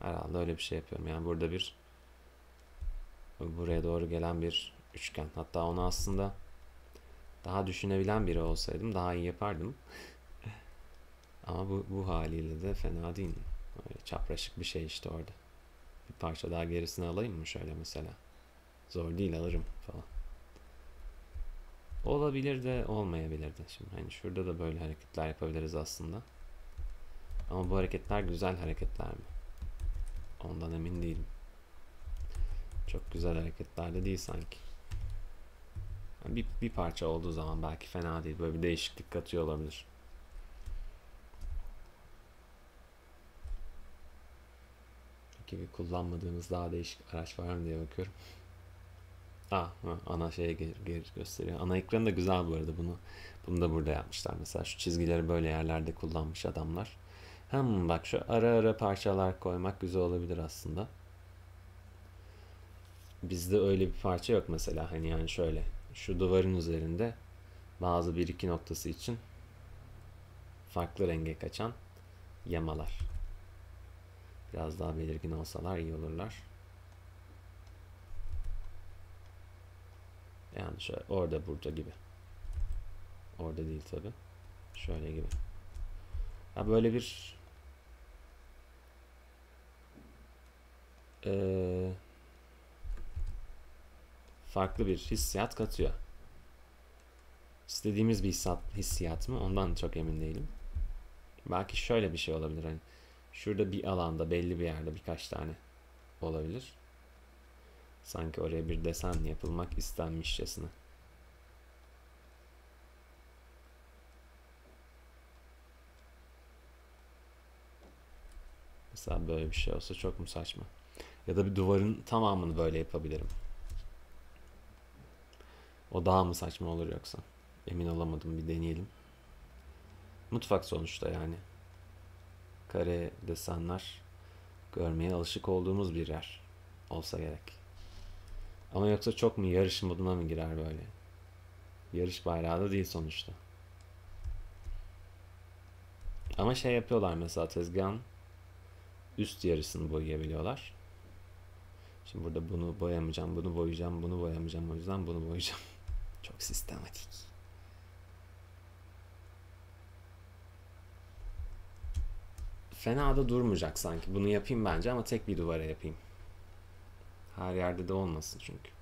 Herhalde öyle bir şey yapıyorum. Yani burada bir buraya doğru gelen bir üçgen. Hatta onu aslında daha düşünebilen biri olsaydım daha iyi yapardım. Ama bu, bu haliyle de fena değil. Öyle çapraşık bir şey işte orada. Bir parça daha gerisini alayım mı şöyle mesela? Zor değil alırım falan. Olabilir de olmayabilir de. Şimdi hani şurada da böyle hareketler yapabiliriz aslında. Ama bu hareketler güzel hareketler mi? Ondan emin değilim. Çok güzel hareketler de değil sanki. Yani bir, bir parça olduğu zaman belki fena değil. Böyle bir değişiklik katıyor olabilir. gibi kullanmadığımız daha değişik araç var mı diye bakıyorum. Aa, ana şeye geri gösteriyor. Ana ekranı da güzel bu arada bunu. Bunu da burada yapmışlar. Mesela şu çizgileri böyle yerlerde kullanmış adamlar. Hem bak şu ara ara parçalar koymak güzel olabilir aslında. Bizde öyle bir parça yok mesela. Hani yani şöyle şu duvarın üzerinde bazı bir iki noktası için farklı renge kaçan yamalar. Biraz daha belirgin olsalar iyi olurlar. Yani şöyle orada burada gibi. Orada değil tabi. Şöyle gibi. Ha böyle bir e, farklı bir hissiyat katıyor. İstediğimiz bir hissiyat, hissiyat mı? Ondan çok emin değilim. Belki şöyle bir şey olabilir. Hani şurada bir alanda belli bir yerde birkaç tane olabilir. Sanki oraya bir desen yapılmak istenmişçesine. Mesela böyle bir şey olsa çok mu saçma? Ya da bir duvarın tamamını böyle yapabilirim. O daha mı saçma olur yoksa? Emin olamadım bir deneyelim. Mutfak sonuçta yani. Kare desenler görmeye alışık olduğumuz bir yer olsa gerek. Ama yoksa çok mu yarış moduna mı girer böyle? Yarış bayrağı da değil sonuçta. Ama şey yapıyorlar mesela tezgahın üst yarısını boyayabiliyorlar. Şimdi burada bunu boyamayacağım, bunu boyayacağım, bunu boyamayacağım. O yüzden bunu boyayacağım. Çok sistematik. Fena da durmayacak sanki. Bunu yapayım bence ama tek bir duvara yapayım. Her yerde de olmasın çünkü.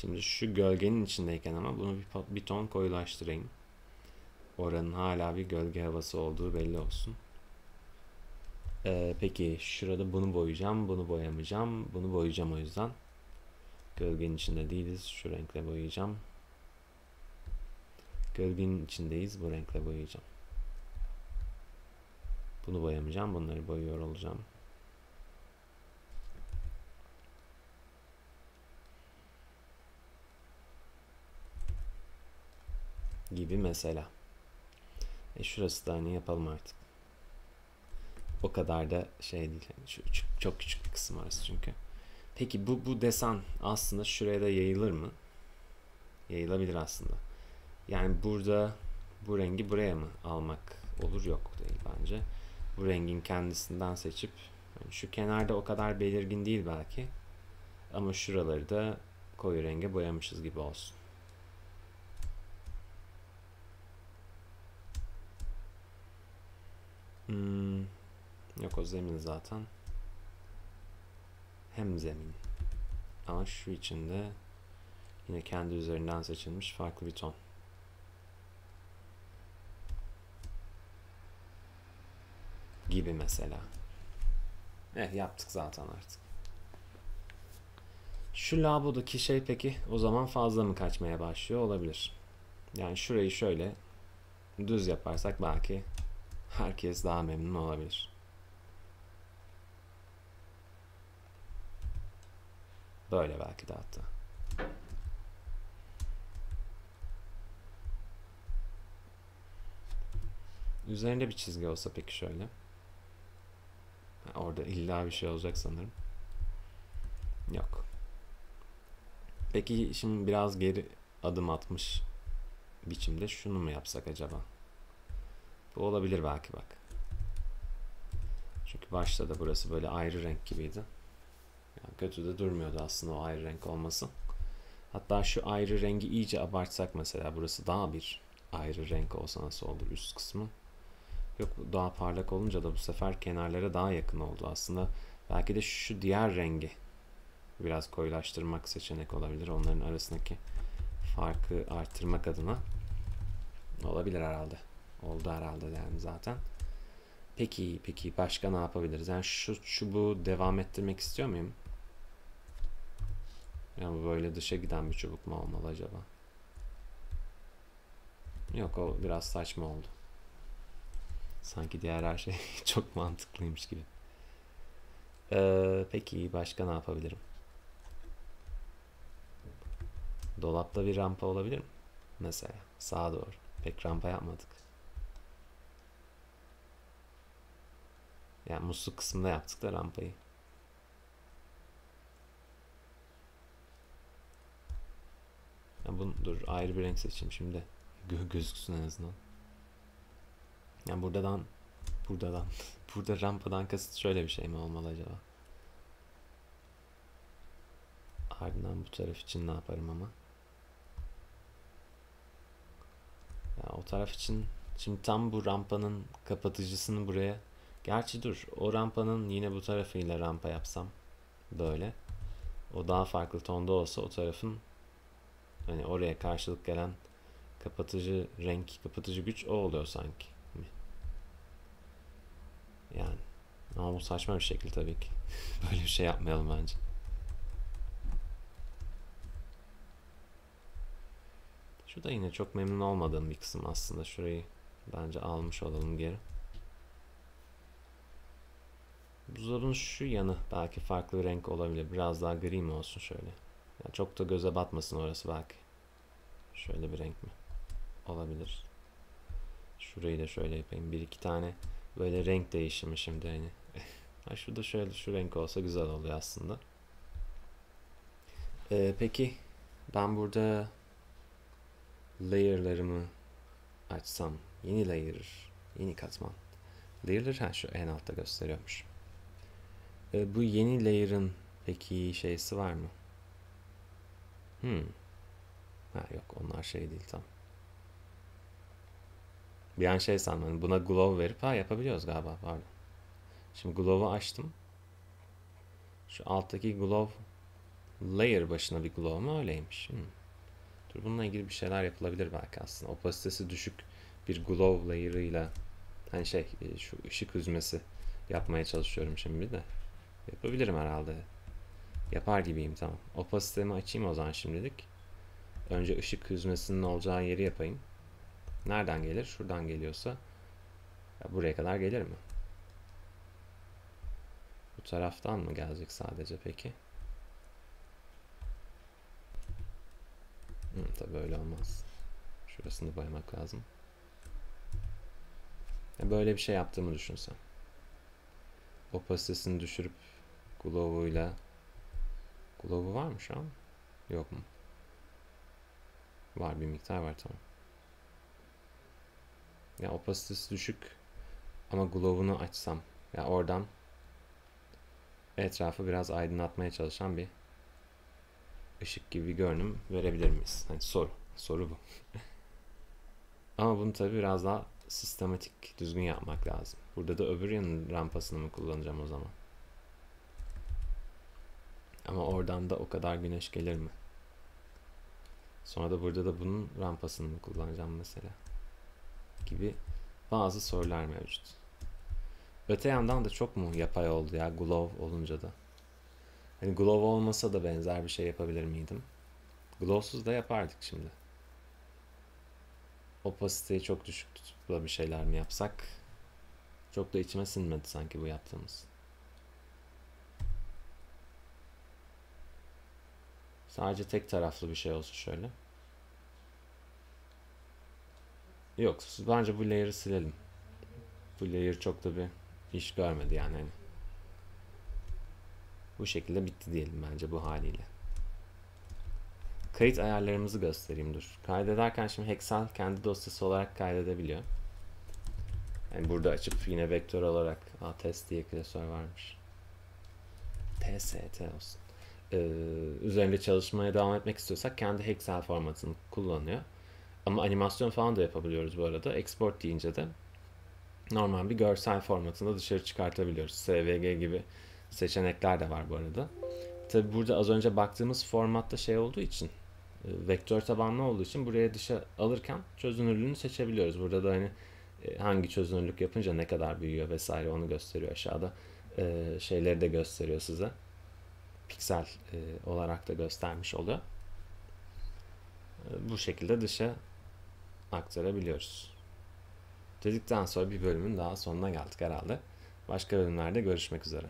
Şimdi şu gölgenin içindeyken ama bunu bir, bir ton koyulaştırayım. Oranın hala bir gölge havası olduğu belli olsun. Ee, peki şurada bunu boyayacağım, bunu boyamayacağım, bunu boyayacağım o yüzden. Gölgenin içinde değiliz, şu renkle boyayacağım. Gölgenin içindeyiz, bu renkle boyayacağım. Bunu boyamayacağım, bunları boyuyor olacağım. Gibi mesela. E şurası da hani yapalım artık. O kadar da şey değil. Yani şu çok küçük bir kısım arası çünkü. Peki bu bu desen aslında şuraya da yayılır mı? Yayılabilir aslında. Yani burada bu rengi buraya mı almak olur yok değil bence. Bu rengin kendisinden seçip yani şu kenarda o kadar belirgin değil belki. Ama şuraları da koyu renge boyamışız gibi olsun. Hmm, yok o zemin zaten. Hem zemin. Ama şu içinde yine kendi üzerinden seçilmiş farklı bir ton. Gibi mesela. Eh yaptık zaten artık. Şu labodaki şey peki o zaman fazla mı kaçmaya başlıyor olabilir. Yani şurayı şöyle düz yaparsak belki herkes daha memnun olabilir. Böyle belki de hatta. Üzerinde bir çizgi olsa peki şöyle. orada illa bir şey olacak sanırım. Yok. Peki şimdi biraz geri adım atmış biçimde şunu mu yapsak acaba? Bu olabilir belki bak. Çünkü başta da burası böyle ayrı renk gibiydi. Yani kötü de durmuyordu aslında o ayrı renk olması. Hatta şu ayrı rengi iyice abartsak mesela burası daha bir ayrı renk olsa nasıl olur üst kısmı. Yok daha parlak olunca da bu sefer kenarlara daha yakın oldu aslında. Belki de şu diğer rengi biraz koyulaştırmak seçenek olabilir. Onların arasındaki farkı arttırmak adına olabilir herhalde. Oldu herhalde yani zaten. Peki, peki başka ne yapabiliriz? Yani şu çubuğu devam ettirmek istiyor muyum? Yani böyle dışa giden bir çubuk mu olmalı acaba? Yok o biraz saçma oldu. Sanki diğer her şey çok mantıklıymış gibi. Ee, peki başka ne yapabilirim? Dolapta bir rampa olabilir mi? Mesela sağa doğru. Pek rampa yapmadık. Yani musluk kısmında yaptık da rampayı. Ya bunu dur ayrı bir renk seçeyim şimdi. Gö gözüksün en azından. Yani buradan buradan burada rampadan kasıt şöyle bir şey mi olmalı acaba? Ardından bu taraf için ne yaparım ama? Ya o taraf için şimdi tam bu rampanın kapatıcısını buraya Gerçi dur o rampanın yine bu tarafıyla rampa yapsam böyle. O daha farklı tonda olsa o tarafın hani oraya karşılık gelen kapatıcı renk, kapatıcı güç o oluyor sanki. Yani ama bu saçma bir şekil tabii ki. Böyle bir şey yapmayalım bence. Şu da yine çok memnun olmadığım bir kısım aslında. Şurayı bence almış olalım geri. Buzdolabının şu yanı belki farklı renk olabilir. Biraz daha gri mi olsun şöyle. Yani çok da göze batmasın orası belki. Şöyle bir renk mi? Olabilir. Şurayı da şöyle yapayım. Bir iki tane böyle renk değişimi şimdi hani. ha şurada şöyle şu renk olsa güzel oluyor aslında. Ee, peki ben burada layer'larımı açsam yeni layer, yeni katman. Layer'ları ha şu en altta gösteriyormuş. E, bu yeni layer'ın peki şeysi var mı? Hmm. Ha yok onlar şey değil tam. Bir an şey sandım. Hani buna glow verip ha yapabiliyoruz galiba pardon. Şimdi glow'u açtım. Şu alttaki glow layer başına bir glow mu öyleymiş. Hmm. Dur bununla ilgili bir şeyler yapılabilir belki aslında. Opasitesi düşük bir glow layer'ıyla hani şey e, şu ışık hüzmesi yapmaya çalışıyorum şimdi de. Yapabilirim herhalde. Yapar gibiyim tamam. Opasitemi açayım o zaman şimdilik. Önce ışık hüzmesinin olacağı yeri yapayım. Nereden gelir? Şuradan geliyorsa ya buraya kadar gelir mi? Bu taraftan mı gelecek sadece peki? Hı, tabii öyle olmaz. Şurasını boyamak lazım. Ya böyle bir şey yaptığımı düşünsem. Opasitesini düşürüp glow'uyla glow'u var mı şu an? Yok mu? Var bir miktar var tamam. Ya opasitesi düşük ama glow'unu açsam ya oradan etrafı biraz aydınlatmaya çalışan bir ışık gibi bir görünüm verebilir miyiz? Hani soru. Soru bu. ama bunu tabi biraz daha sistematik, düzgün yapmak lazım. Burada da öbür yanın rampasını mı kullanacağım o zaman? Ama oradan da o kadar güneş gelir mi? Sonra da burada da bunun rampasını mı kullanacağım mesela? Gibi bazı sorular mevcut. Öte yandan da çok mu yapay oldu ya Glove olunca da? Hani Glove olmasa da benzer bir şey yapabilir miydim? Glowsuz da yapardık şimdi. Opasiteyi çok düşük tutup da bir şeyler mi yapsak? Çok da içime sinmedi sanki bu yaptığımız. Sadece tek taraflı bir şey olsun şöyle. Yok bence bu layer'ı silelim. Bu layer çok da bir iş görmedi yani. Hani. Bu şekilde bitti diyelim bence bu haliyle. Kayıt ayarlarımızı göstereyim dur. Kaydederken şimdi Hexel kendi dosyası olarak kaydedebiliyor. Yani burada açıp yine vektör olarak Aa, test diye klasör varmış. TST olsun. Ee, üzerinde çalışmaya devam etmek istiyorsak kendi Hexel formatını kullanıyor. Ama animasyon falan da yapabiliyoruz bu arada. Export deyince de normal bir görsel formatında dışarı çıkartabiliyoruz. SVG gibi seçenekler de var bu arada. Tabi burada az önce baktığımız formatta şey olduğu için e, vektör tabanlı olduğu için buraya dışa alırken çözünürlüğünü seçebiliyoruz. Burada da hani e, hangi çözünürlük yapınca ne kadar büyüyor vesaire onu gösteriyor aşağıda. E, şeyleri de gösteriyor size. Piksel olarak da göstermiş oluyor. Bu şekilde dışa aktarabiliyoruz. Dedikten sonra bir bölümün daha sonuna geldik herhalde. Başka bölümlerde görüşmek üzere.